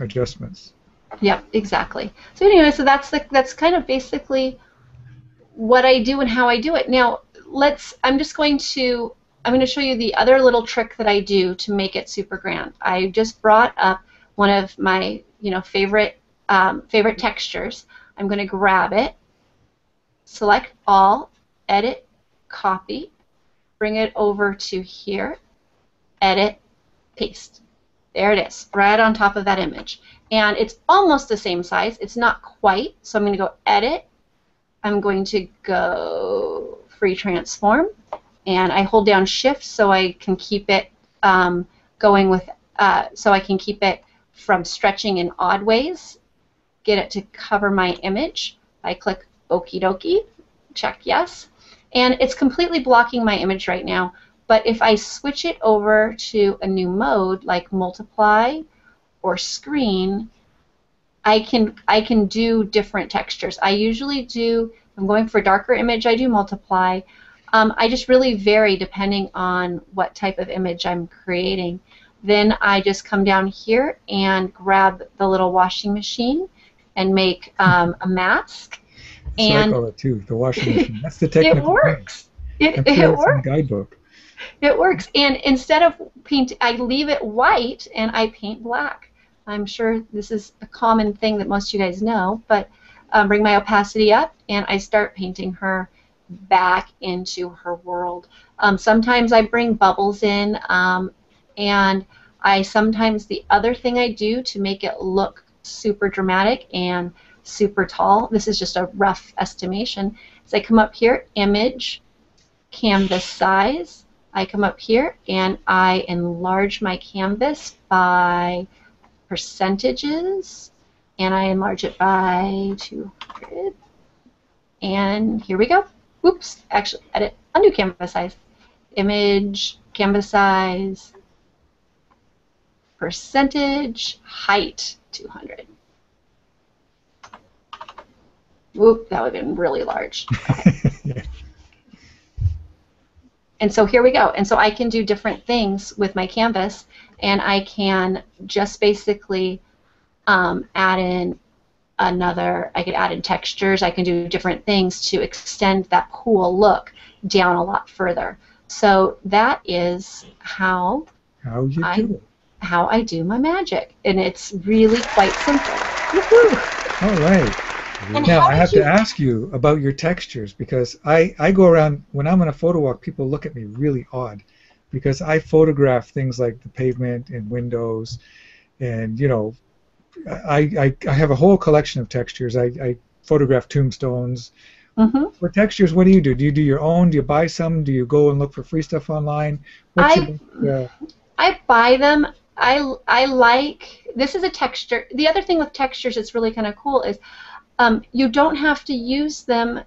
adjustments. Yep, exactly. So anyway, so that's the, that's kind of basically what I do and how I do it. Now, let's. I'm just going to. I'm going to show you the other little trick that I do to make it super grand. I just brought up one of my, you know, favorite um, favorite textures. I'm going to grab it select all, edit, copy, bring it over to here, edit, paste. There it is, right on top of that image. And it's almost the same size. It's not quite, so I'm going to go edit. I'm going to go free transform, and I hold down shift so I can keep it um, going with, uh, so I can keep it from stretching in odd ways. Get it to cover my image. I click okie dokie, check yes. And it's completely blocking my image right now. But if I switch it over to a new mode, like multiply or screen, I can I can do different textures. I usually do. I'm going for darker image. I do multiply. Um, I just really vary depending on what type of image I'm creating. Then I just come down here and grab the little washing machine and make um, a mask so and I call it too, the washing machine. That's the technical. it works. It, it works. guidebook. It works. And instead of paint, I leave it white and I paint black. I'm sure this is a common thing that most of you guys know, but um, bring my opacity up and I start painting her back into her world. Um, sometimes I bring bubbles in, um, and I sometimes the other thing I do to make it look super dramatic and super tall. This is just a rough estimation. So I come up here, image, canvas size. I come up here and I enlarge my canvas by percentages and I enlarge it by 200. And here we go. Oops, actually edit, undo canvas size. Image, canvas size, percentage, height, 200. Whoop, that would have been really large. Okay. And so here we go. And so I can do different things with my canvas, and I can just basically um, add in another, I could add in textures, I can do different things to extend that cool look down a lot further. So that is how, how you I, do it. How I do my magic. And it's really quite simple. All right. And now I have you... to ask you about your textures because I, I go around when I'm on a photo walk, people look at me really odd because I photograph things like the pavement and windows, and you know, I, I, I have a whole collection of textures. I, I photograph tombstones, hmm For textures, what do you do? Do you do your own? Do you buy some? Do you go and look for free stuff online? What's I- your, uh, I buy them. I, I like this is a texture. The other thing with textures that's really kind of cool is um, you don't have to use them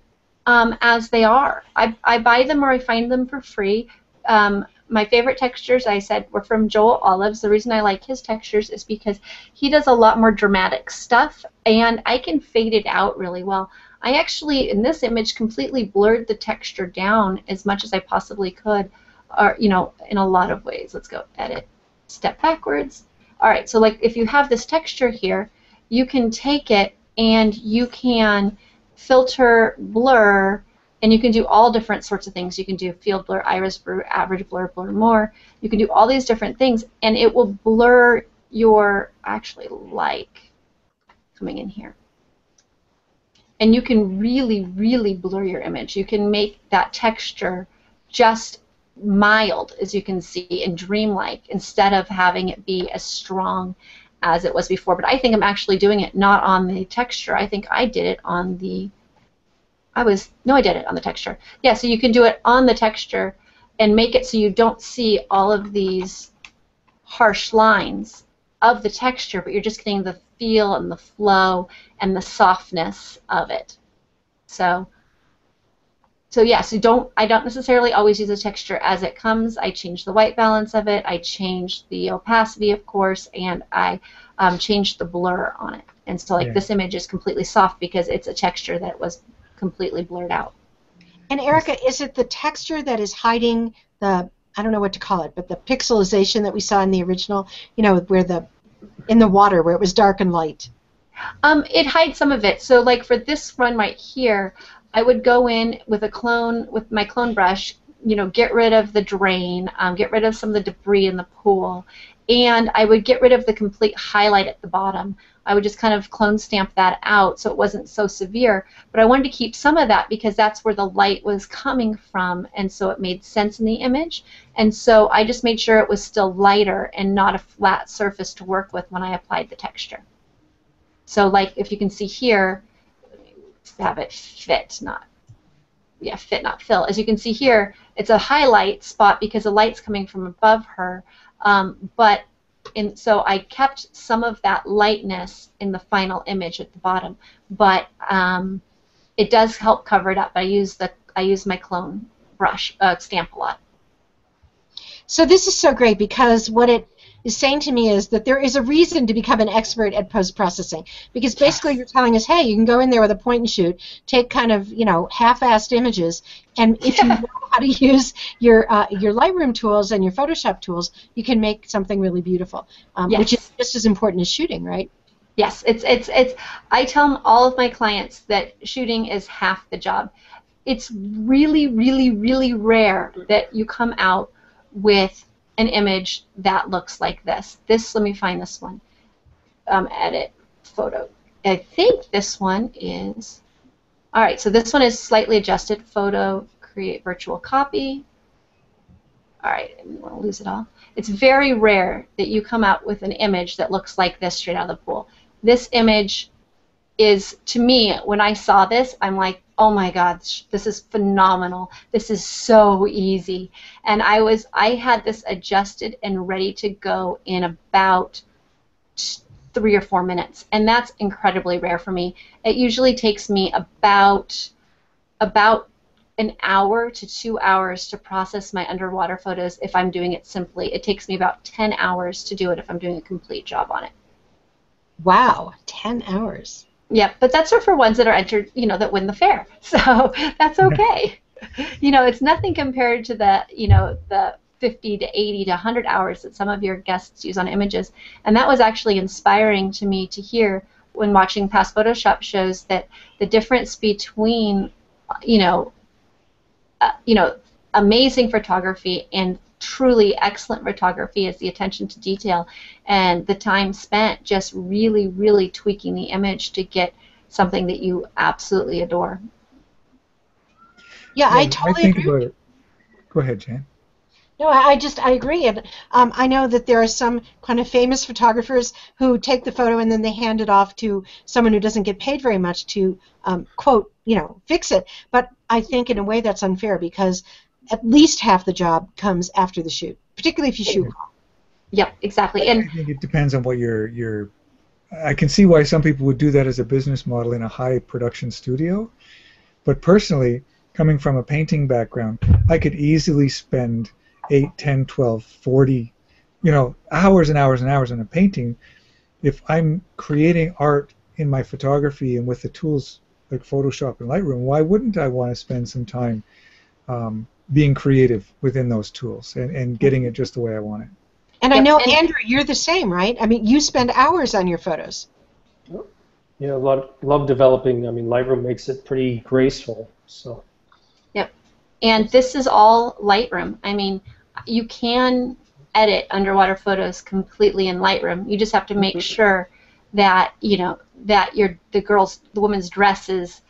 um, as they are. I, I buy them or I find them for free. Um, my favorite textures, I said, were from Joel Olives. The reason I like his textures is because he does a lot more dramatic stuff, and I can fade it out really well. I actually, in this image, completely blurred the texture down as much as I possibly could, or you know, in a lot of ways. Let's go edit, step backwards. All right, so like if you have this texture here, you can take it and you can filter, blur, and you can do all different sorts of things. You can do field blur, iris blur, average blur, blur more. You can do all these different things, and it will blur your actually like coming in here. And you can really, really blur your image. You can make that texture just mild, as you can see, and dreamlike, instead of having it be as strong as it was before. But I think I'm actually doing it not on the texture. I think I did it on the. I was no, I did it on the texture. Yeah, so you can do it on the texture and make it so you don't see all of these harsh lines of the texture, but you're just getting the feel and the flow and the softness of it. So. So yes, yeah, so don't I don't necessarily always use a texture as it comes. I change the white balance of it. I change the opacity, of course, and I um, change the blur on it. And so like Yeah. this image is completely soft because it's a texture that was completely blurred out. And Erika, is it the texture that is hiding the I don't know what to call it, but the pixelization that we saw in the original, you know, where the in the water where it was dark and light. Um, it hides some of it. So like for this one right here, I would go in with a clone with my clone brush, you know, get rid of the drain, um, get rid of some of the debris in the pool, and I would get rid of the complete highlight at the bottom. I would just kind of clone stamp that out so it wasn't so severe. But I wanted to keep some of that because that's where the light was coming from, and so it made sense in the image. And so I just made sure it was still lighter and not a flat surface to work with when I applied the texture. So like if you can see here, have it fit, not yeah, fit, not fill. As you can see here, it's a highlight spot because the light's coming from above her. Um, but in, so I kept some of that lightness in the final image at the bottom, but um, it does help cover it up. I use the I use my clone brush uh, stamp a lot. So this is so great because what it is saying to me is that there is a reason to become an expert at post processing because basically you're telling us, hey, you can go in there with a point and shoot, take kind of you know half-assed images, and if you know how to use your uh, your Lightroom tools and your Photoshop tools, you can make something really beautiful, um, which is just as important as shooting, right? Yes, it's it's it's. I tell all of my clients that shooting is half the job. It's really, really, really rare that you come out with an image that looks like this. This, let me find this one. Um, edit photo. I think this one is. All right, so this one is slightly adjusted. Photo, create virtual copy. All right, I don't want to lose it all. It's very rare that you come out with an image that looks like this straight out of the pool. This image is, to me, when I saw this, I'm like, oh my God, this is phenomenal. This is so easy. And I was, I had this adjusted and ready to go in about three or four minutes, and that's incredibly rare for me. It usually takes me about, about an hour to two hours to process my underwater photos if I'm doing it simply. It takes me about 10 hours to do it if I'm doing a complete job on it. Wow, ten hours. Yep, but that's for ones that are entered, you know, that win the fair. So that's okay. you know, it's nothing compared to the, you know, the 50 to 80 to 100 hours that some of your guests use on images. And that was actually inspiring to me to hear when watching past Photoshop shows that the difference between, you know, uh, you know, amazing photography and truly excellent photography is the attention to detail and the time spent just really, really tweaking the image to get something that you absolutely adore. Yeah, I Yeah, totally think agree. about it. Go ahead, Jan. No, I, I just I agree, and um, I know that there are some kind of famous photographers who take the photo and then they hand it off to someone who doesn't get paid very much to um, quote, you know, fix it. But I think in a way that's unfair because at least half the job comes after the shoot, particularly if you shoot. Yep, exactly. I And think it depends on what your your. I can see why some people would do that as a business model in a high production studio, but personally, coming from a painting background, I could easily spend 8, 10, 12, 40, you know, hours and hours and hours on a painting. If I'm creating art in my photography and with the tools like Photoshop and Lightroom, why wouldn't I want to spend some time um, being creative within those tools and, and getting it just the way I want it? And I know and- Andrew, you're the same, right? I mean, you spend hours on your photos. Yeah, love, love developing. I mean, Lightroom makes it pretty graceful. So Yep. and this is all Lightroom. I mean, you can edit underwater photos completely in Lightroom. You just have to make mm-hmm. sure that you know that your the girls the woman's dresses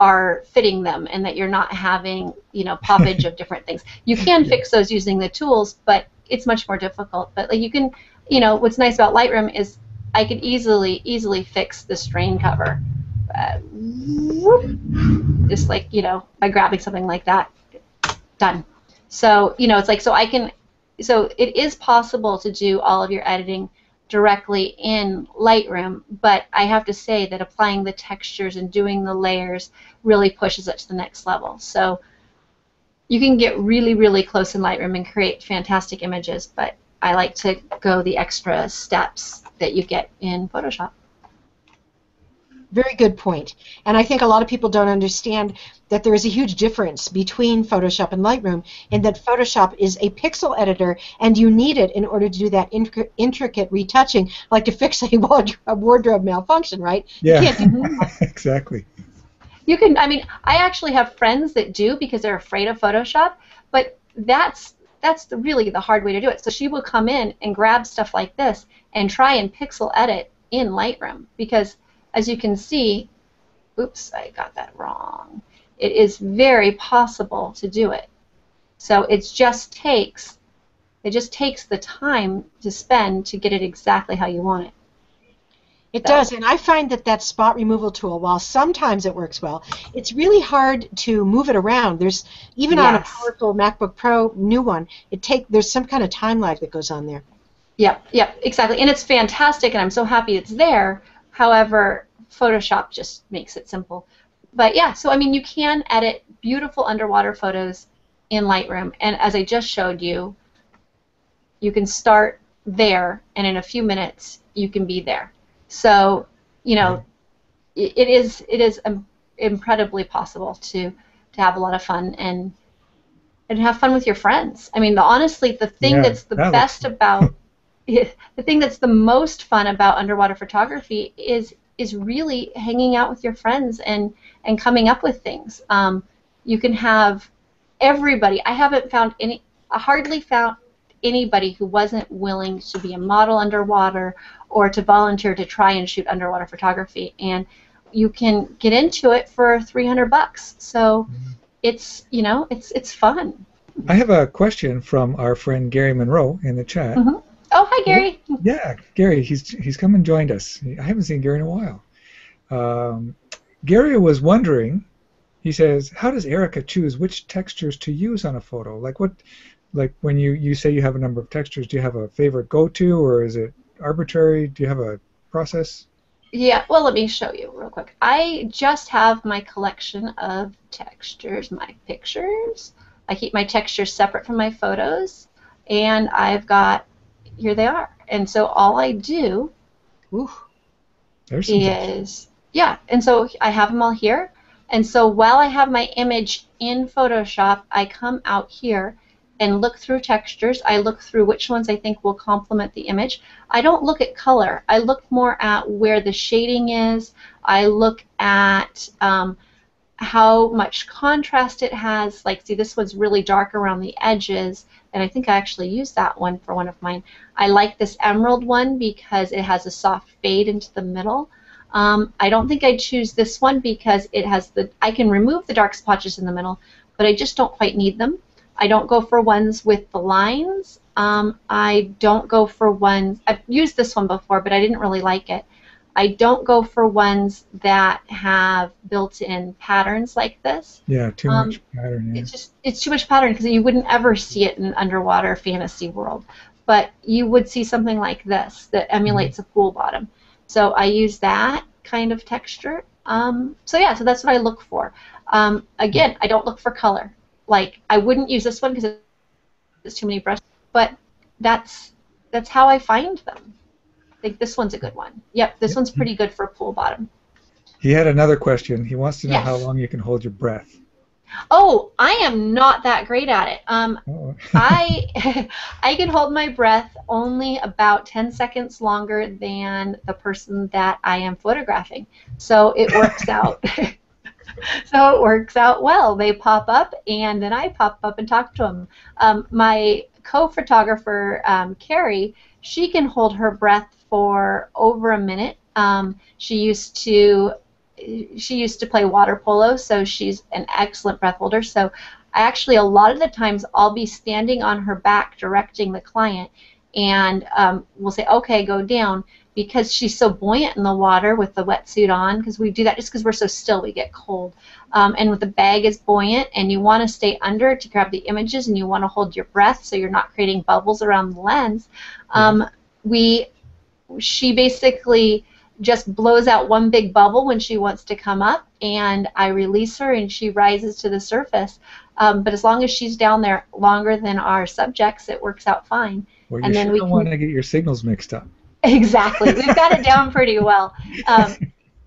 are fitting them and that you're not having you know poppage of different things. You can fix those using the tools, but it's much more difficult. But like you can, you know, what's nice about Lightroom is I could easily easily fix the strain cover. Uh, whoop, just like you know by grabbing something like that done so you know it's like so i can so it is possible to do all of your editing directly in lightroom but i have to say that applying the textures and doing the layers really pushes it to the next level. So you can get really really close in lightroom and create fantastic images but i like to go the extra steps that you get in photoshop Very good point. And I think a lot of people don't understand that there is a huge difference between Photoshop and Lightroom in that Photoshop is a pixel editor and you need it in order to do that intric- intricate retouching, like to fix a wardrobe, a wardrobe malfunction, right? Yeah, You can't do exactly. You can. I mean, I actually have friends that do because they're afraid of Photoshop, but that's that's the, really the hard way to do it. So she will come in and grab stuff like this and try and pixel edit in Lightroom because, as you can see, oops, I got that wrong. It is very possible to do it. So it just takes it just takes the time to spend to get it exactly how you want it. It So- does, and I find that that spot removal tool, while sometimes it works well, it's really hard to move it around. There's even on a powerful MacBook Pro new one, it take there's some kind of time lag that goes on there. Yep, yep, exactly. And it's fantastic, and I'm so happy it's there. However, Photoshop just makes it simple. But yeah, so I mean, you can edit beautiful underwater photos in Lightroom, and as I just showed you, you can start there, and in a few minutes, you can be there. So, you know, it is it is um, incredibly possible to to have a lot of fun and and have fun with your friends. I mean, the, honestly, the thing Yeah, that's the that best about the thing that's the most fun about underwater photography is is really hanging out with your friends and and coming up with things. Um, you can have everybody. I haven't found any. I hardly found anybody who wasn't willing to be a model underwater or to volunteer to try and shoot underwater photography. And you can get into it for 300 bucks. So it's you know it's it's fun. I have a question from our friend Gary Monroe in the chat. Mhm. Oh hi Gary. Yeah, Gary, he's he's come and joined us. I haven't seen Gary in a while. Um, Gary was wondering. He says, "How does Erika choose which textures to use on a photo? Like what, like when you you say you have a number of textures, do you have a favorite go-to, or is it arbitrary? Do you have a process?" Yeah, well, let me show you real quick. I just have my collection of textures, my pictures. I keep my textures separate from my photos, and I've got, here they are. And so all I do Ooh. There's some textures. is, yeah, and so I have them all here. And so while I have my image in Photoshop, I come out here and look through textures. I look through which ones I think will complement the image. I don't look at color. I look more at where the shading is. I look at um, how much contrast it has. Like, see, this one's really dark around the edges, and I think I actually used that one for one of mine. I like this emerald one because it has a soft fade into the middle. Um, I don't think I'd choose this one because it has the, I can remove the dark splotches in the middle, but I just don't quite need them. I don't go for ones with the lines. Um, I don't go for ones. I've used this one before, but I didn't really like it. I don't go for ones that have built-in patterns like this. Yeah, too Um, much pattern. Yeah. It's just it's too much pattern because you wouldn't ever see it in an underwater fantasy world. But you would see something like this that emulates a pool bottom. So I use that kind of texture. Um, so yeah, so that's what I look for. Um, again, I don't look for color. Like I wouldn't use this one because it's too many brushes. But that's that's how I find them. I think this one's a good one. Yep, this one's pretty good for a pool bottom. He had another question. He wants to know Yes. how long you can hold your breath. Oh, I am not that great at it. Um, Oh. I I can hold my breath only about 10 seconds longer than the person that I am photographing. So it works out. so it works out well. They pop up and then I pop up and talk to them. Um, my co-photographer um, Carrie, she can hold her breath for over a minute. Um, she used to she used to play water polo, so she's an excellent breath holder. So I actually, a lot of the times, I'll be standing on her back directing the client, and um, we'll say, okay, go down, because she's so buoyant in the water with the wetsuit on, because we do that just because we're so still, we get cold. Um, and with the bag is buoyant, and you want to stay under to grab the images, and you want to hold your breath so you're not creating bubbles around the lens. Um, we, she basically just blows out one big bubble when she wants to come up, and I release her, and she rises to the surface. Um, but as long as she's down there longer than our subjects, it works out fine. Well, you And then sure we don't can- want to get your signals mixed up. Exactly. We've got it down pretty well. Um,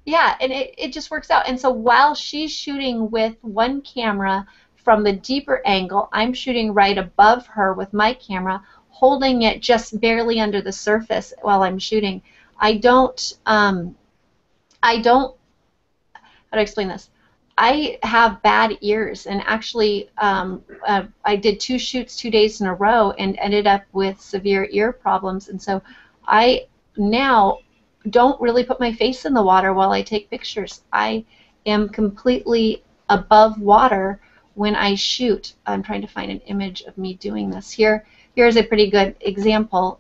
yeah, and it, it just works out. And so while she's shooting with one camera from the deeper angle, I'm shooting right above her with my camera, holding it just barely under the surface while I'm shooting. I don't, um, I don't, how do I explain this? I have bad ears, and actually, um, uh, I did two shoots two days in a row and ended up with severe ear problems. And so, I now don't really put my face in the water while I take pictures. I am completely above water when I shoot. I'm trying to find an image of me doing this. Here, here's a pretty good example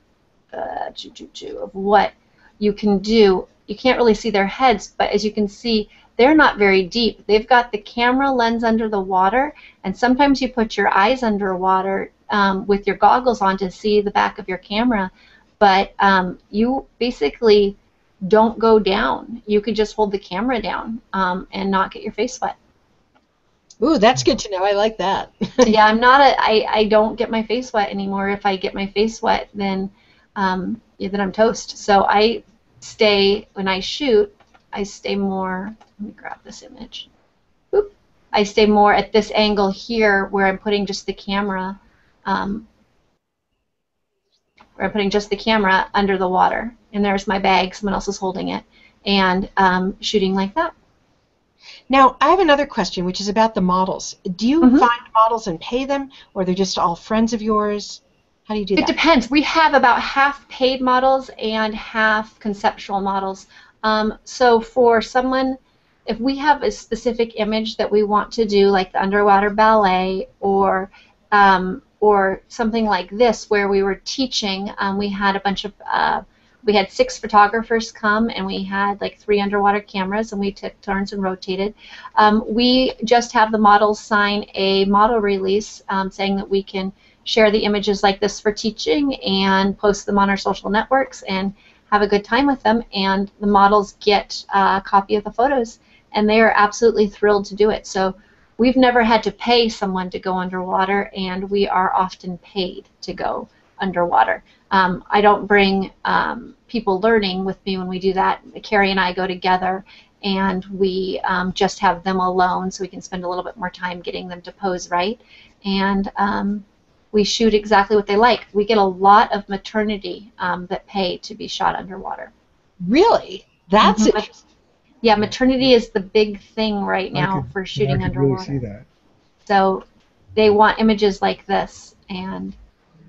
uh, of what you can do. You can't really see their heads, but as you can see, they're not very deep. They've got the camera lens under the water, and sometimes you put your eyes underwater um, with your goggles on to see the back of your camera, but um, you basically don't go down. You could just hold the camera down um, and not get your face wet. Ooh, that's good to know. I like that. yeah, I'm not a. I, I don't get my face wet anymore. If I get my face wet, then um, yeah, then I'm toast. So I stay when I shoot. I stay more. Let me grab this image. Oop. I stay more at this angle here, where I'm putting just the camera. Um, where I'm putting just the camera under the water, and there's my bag. Someone else is holding it, and um, shooting like that. Now, I have another question, which is about the models. Do you Mhm. find models and pay them, or they're just all friends of yours? How do you do It that? It depends. We have about half paid models and half conceptual models. Um, so for someone, if we have a specific image that we want to do, like the underwater ballet, or um, or something like this, where we were teaching, um, we had a bunch of uh, we had six photographers come, and we had like three underwater cameras, and we took turns and rotated. Um, we just have the models sign a model release um, saying that we can share the images like this for teaching and post them on our social networks and have a good time with them. And the models get a copy of the photos, and they are absolutely thrilled to do it. So we've never had to pay someone to go underwater, and we are often paid to go underwater. Um, I don't bring um, people learning with me when we do that. Carrie and I go together and we um, just have them alone so we can spend a little bit more time getting them to pose right. And um, we shoot exactly what they like. We get a lot of maternity um, that pay to be shot underwater. Really? That's Mhm. interesting. Yeah, maternity is the big thing right now could- for I shooting could underwater. really see that. So they want images like this. And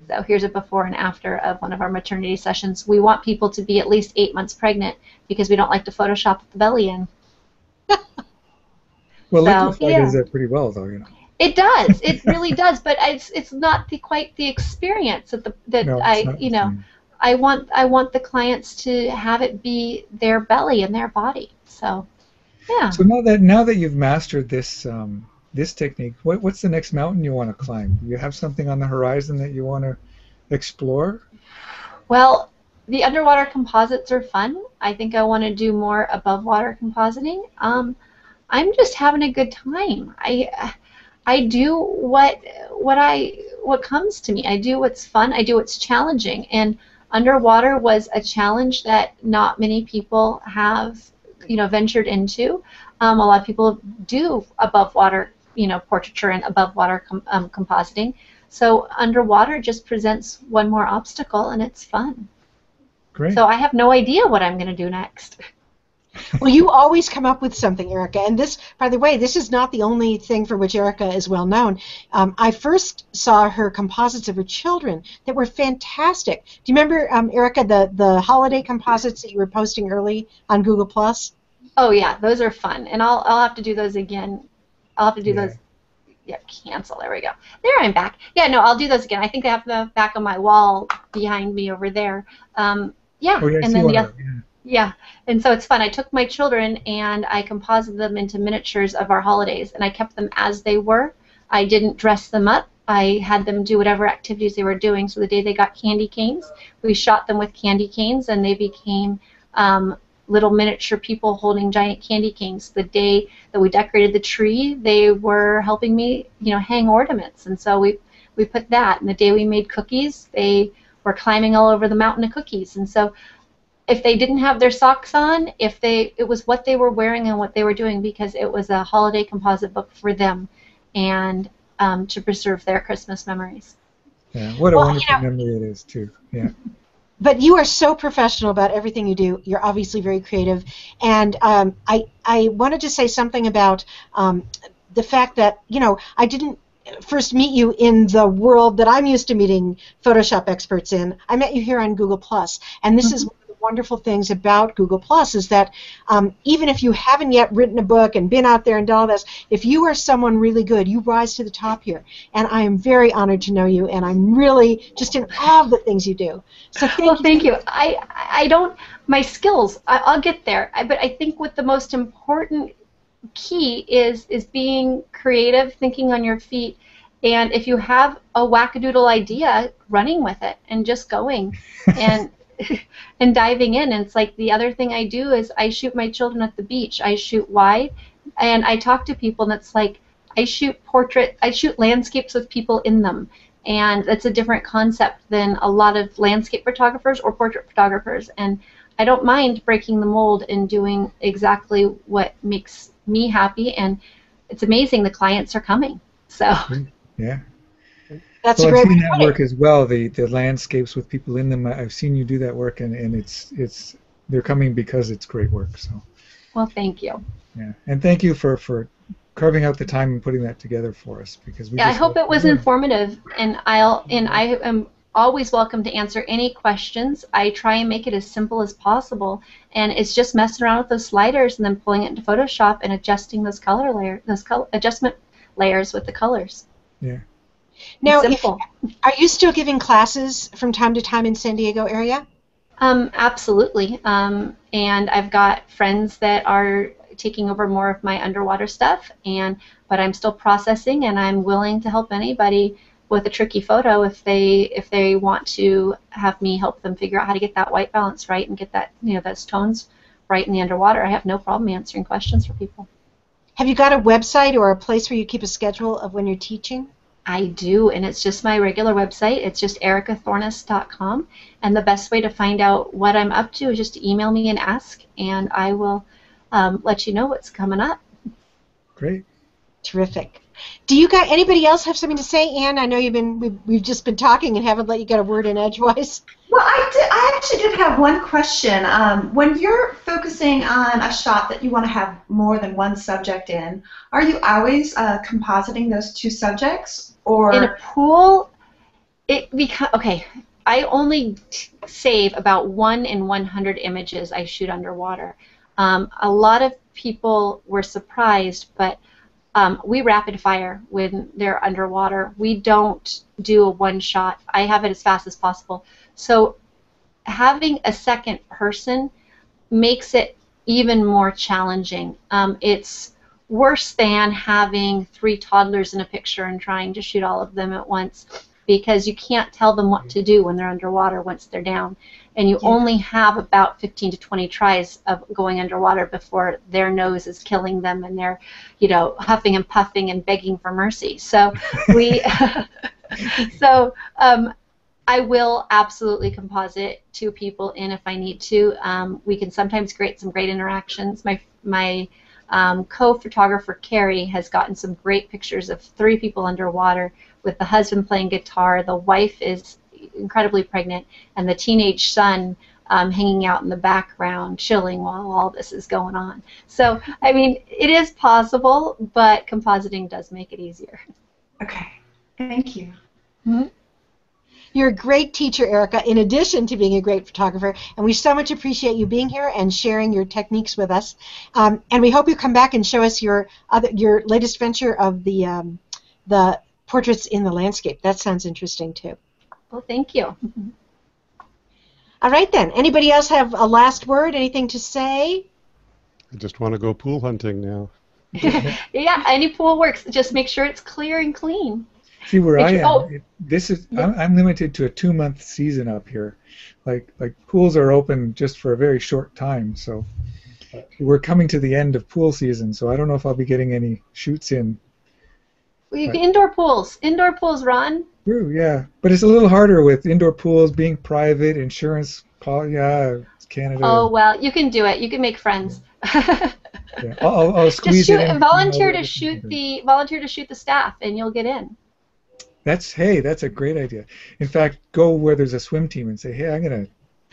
so here's a before and after of one of our maternity sessions. We want people to be at least eight months pregnant because we don't like to Photoshop the belly in. Well, So, Liquify yeah. does that pretty well, though. You know. It does. It really does. But it's it's not the, quite the experience that the that No, I not you know. I want I want the clients to have it be their belly and their body. So yeah. So now that now that you've mastered this um, this technique, what, what's the next mountain you want to climb? Do you have something on the horizon that you want to explore? Well, the underwater composites are fun. I think I want to do more above water compositing. Um, I'm just having a good time. I I do what what I what comes to me. I do what's fun. I do what's challenging. And underwater was a challenge that not many people have, you know, ventured into. Um, a lot of people do above water, you know, portraiture and above water com- um, compositing. So underwater just presents one more obstacle, and it's fun. Great. So I have no idea what I'm going to do next. Well, you always come up with something, Erika. And this, by the way, this is not the only thing for which Erika is well known. Um, I first saw her composites of her children that were fantastic. Do you remember, um, Erika, the, the holiday composites that you were posting early on Google Plus? Oh yeah, those are fun, and I'll I'll have to do those again. I'll have to do Yeah. those. Yeah, cancel. There we go. There I'm back. Yeah, no, I'll do those again. I think I have the back of my wall behind me over there. Um, yeah, oh yeah, and then the of oth- them, yeah, and so it's fun. I took my children and I composited them into miniatures of our holidays, and I kept them as they were. I didn't dress them up. I had them do whatever activities they were doing. So the day they got candy canes, we shot them with candy canes, and they became um, little miniature people holding giant candy canes. The day that we decorated the tree, they were helping me, you know, hang ornaments, and so we we put that. And the day we made cookies, they were climbing all over the mountain of cookies, and so if they didn't have their socks on, if they it was what they were wearing and what they were doing because it was a holiday composite book for them, and um, to preserve their Christmas memories. Yeah. What a Well, you wonderful know- memory it is too. Yeah. But you are so professional about everything you do. You're obviously very creative, and um, I I wanted to say something about um, the fact that you know I didn't first meet you in the world that I'm used to meeting Photoshop experts in. I met you here on Google Plus, and this is one of the wonderful things about Google Plus is that um, even if you haven't yet written a book and been out there and done all this, if you are someone really good, you rise to the top here. And I am very honored to know you, and I'm really just in awe of the things you do. So thank well, you. thank you. I I don't my skills. I, I'll get there. I, but I think what the most important key is is being creative, thinking on your feet, and if you have a wackadoodle idea, running with it and just going and and diving in. And it's like the other thing I do is I shoot my children at the beach. I shoot wide, and I talk to people, and it's like I shoot portrait. I shoot landscapes with people in them and that's a different concept than a lot of landscape photographers or portrait photographers and I don't mind breaking the mold and doing exactly what makes me happy and it's amazing the clients are coming so Yeah. That's well, a great I've seen that work as well. The the landscapes with people in them. I've seen you do that work, and, and it's it's they're coming because it's great work. So well thank you yeah, and thank you for for carving out the time and putting that together for us because we. yeah I hope it was learn. informative and I'll and I am always welcome to answer any questions I try and make it as simple as possible and it's just messing around with those sliders and then pulling it into Photoshop and adjusting those color layer those color adjustment layers with the colors Yeah. Now, if, are you still giving classes from time to time in San Diego area? Um, absolutely. Um, and I've got friends that are taking over more of my underwater stuff, and but I'm still processing, and I'm willing to help anybody with a tricky photo if they if they want to have me help them figure out how to get that white balance right and get that you know those tones right in the underwater. I have no problem answering questions for people. Have you got a website or a place where you keep a schedule of when you're teaching? I do, and it's just my regular website. It's just erikathornes.com. And the best way to find out what I'm up to is just to email me and ask, and I will um, let you know what's coming up. Great. Terrific. Do you got anybody else have something to say, Ann? I know you've been we've, we've just been talking and haven't let you get a word in edgewise. Well, I, did, I actually did have one question. Um, when you're focusing on a shot that you want to have more than one subject in, are you always uh, compositing those two subjects, or In a pool, it becomes okay. I only save about one in 100 images I shoot underwater. Um, a lot of people were surprised, but um, we rapid fire when they're underwater. We don't do a one shot. I have it as fast as possible. So having a second person makes it even more challenging. Um, it's worse than having three toddlers in a picture and trying to shoot all of them at once because you can't tell them what to do when they're underwater once they're down. And you Yeah. only have about 15 to 20 tries of going underwater before their nose is killing them and they're, you know, huffing and puffing and begging for mercy. So we, so um, I will absolutely composite two people in if I need to. Um, we can sometimes create some great interactions. My my um, co-photographer Carrie has gotten some great pictures of three people underwater with the husband playing guitar. The wife is incredibly pregnant, and the teenage son um, hanging out in the background, chilling while all this is going on. So, I mean, it is possible, but compositing does make it easier. Okay. Thank you. You're a great teacher, Erika, in addition to being a great photographer, and we so much appreciate you being here and sharing your techniques with us. Um, and we hope you come back and show us your other your latest venture of the um, the portraits in the landscape. That sounds interesting too. Well, thank you. All right then. Anybody else have a last word? Anything to say? I just want to go pool hunting now. yeah, any pool works. Just make sure it's clear and clean. See where I am. oh. this is I'm, I'm limited to a two month season up here. Like like pools are open just for a very short time, so we're coming to the end of pool season. So I don't know if I'll be getting any shoots in. Well, you can indoor pools. Indoor pools, Ron. True, yeah, but it's a little harder with indoor pools being private, insurance. Call, yeah, it's Canada. Oh well, you can do it. You can make friends. yeah. I'll, I'll, I'll squeeze Just shoot in. volunteer to shoot the volunteer to shoot the staff, and you'll get in. That's hey, that's a great idea. In fact, go where there's a swim team and say, hey, I'm gonna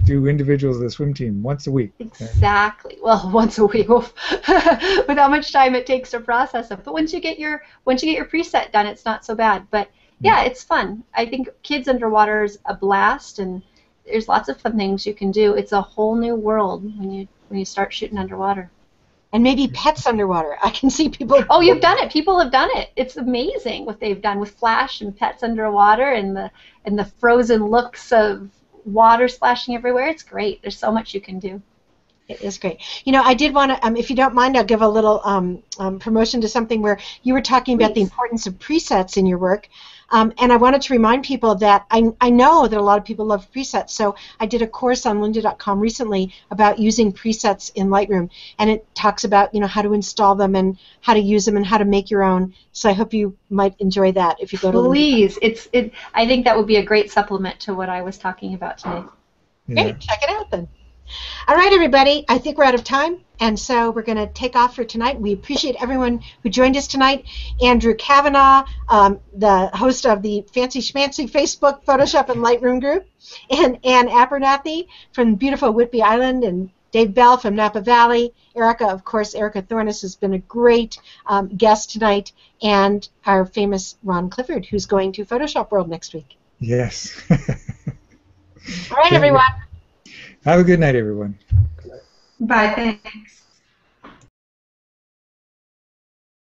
do individuals of the swim team once a week. Exactly. Well, once a week, with how much time it takes to process them. But once you get your once you get your preset done, it's not so bad. But hmm. yeah, it's fun. I think kids underwater is a blast, and there's lots of fun things you can do. It's a whole new world when you when you start shooting underwater. And maybe pets underwater. I can see people. Oh, you've done it. People have done it. It's amazing what they've done with flash and pets underwater and the and the frozen looks of water splashing everywhere. It's great. There's so much you can do. It is great. You know, I did want to, um, if you don't mind, I'll give a little um, um, promotion to something where you were talking about the importance of presets in your work. Um, and I wanted to remind people that I, I know that a lot of people love presets. So I did a course on lynda.com recently about using presets in Lightroom. And it talks about, you know, how to install them and how to use them and how to make your own. So I hope you might enjoy that if you go to lynda. Please, it's it. I think that would be a great supplement to what I was talking about today. Yeah. Great, check it out then. All right, everybody. I think we're out of time, and so we're going to take off for tonight. We appreciate everyone who joined us tonight. Andrew Kavanaugh, um, the host of the Fancy Schmancy Facebook Photoshop and Lightroom group, and Ann Abernathy from beautiful Whidbey Island, and Dave Bell from Napa Valley. Erika, of course, Erika Thornes has been a great um, guest tonight, and our famous Ron Clifford, who's going to Photoshop World next week. Yes. All right, everyone. Have a good night, everyone. Bye. Thanks.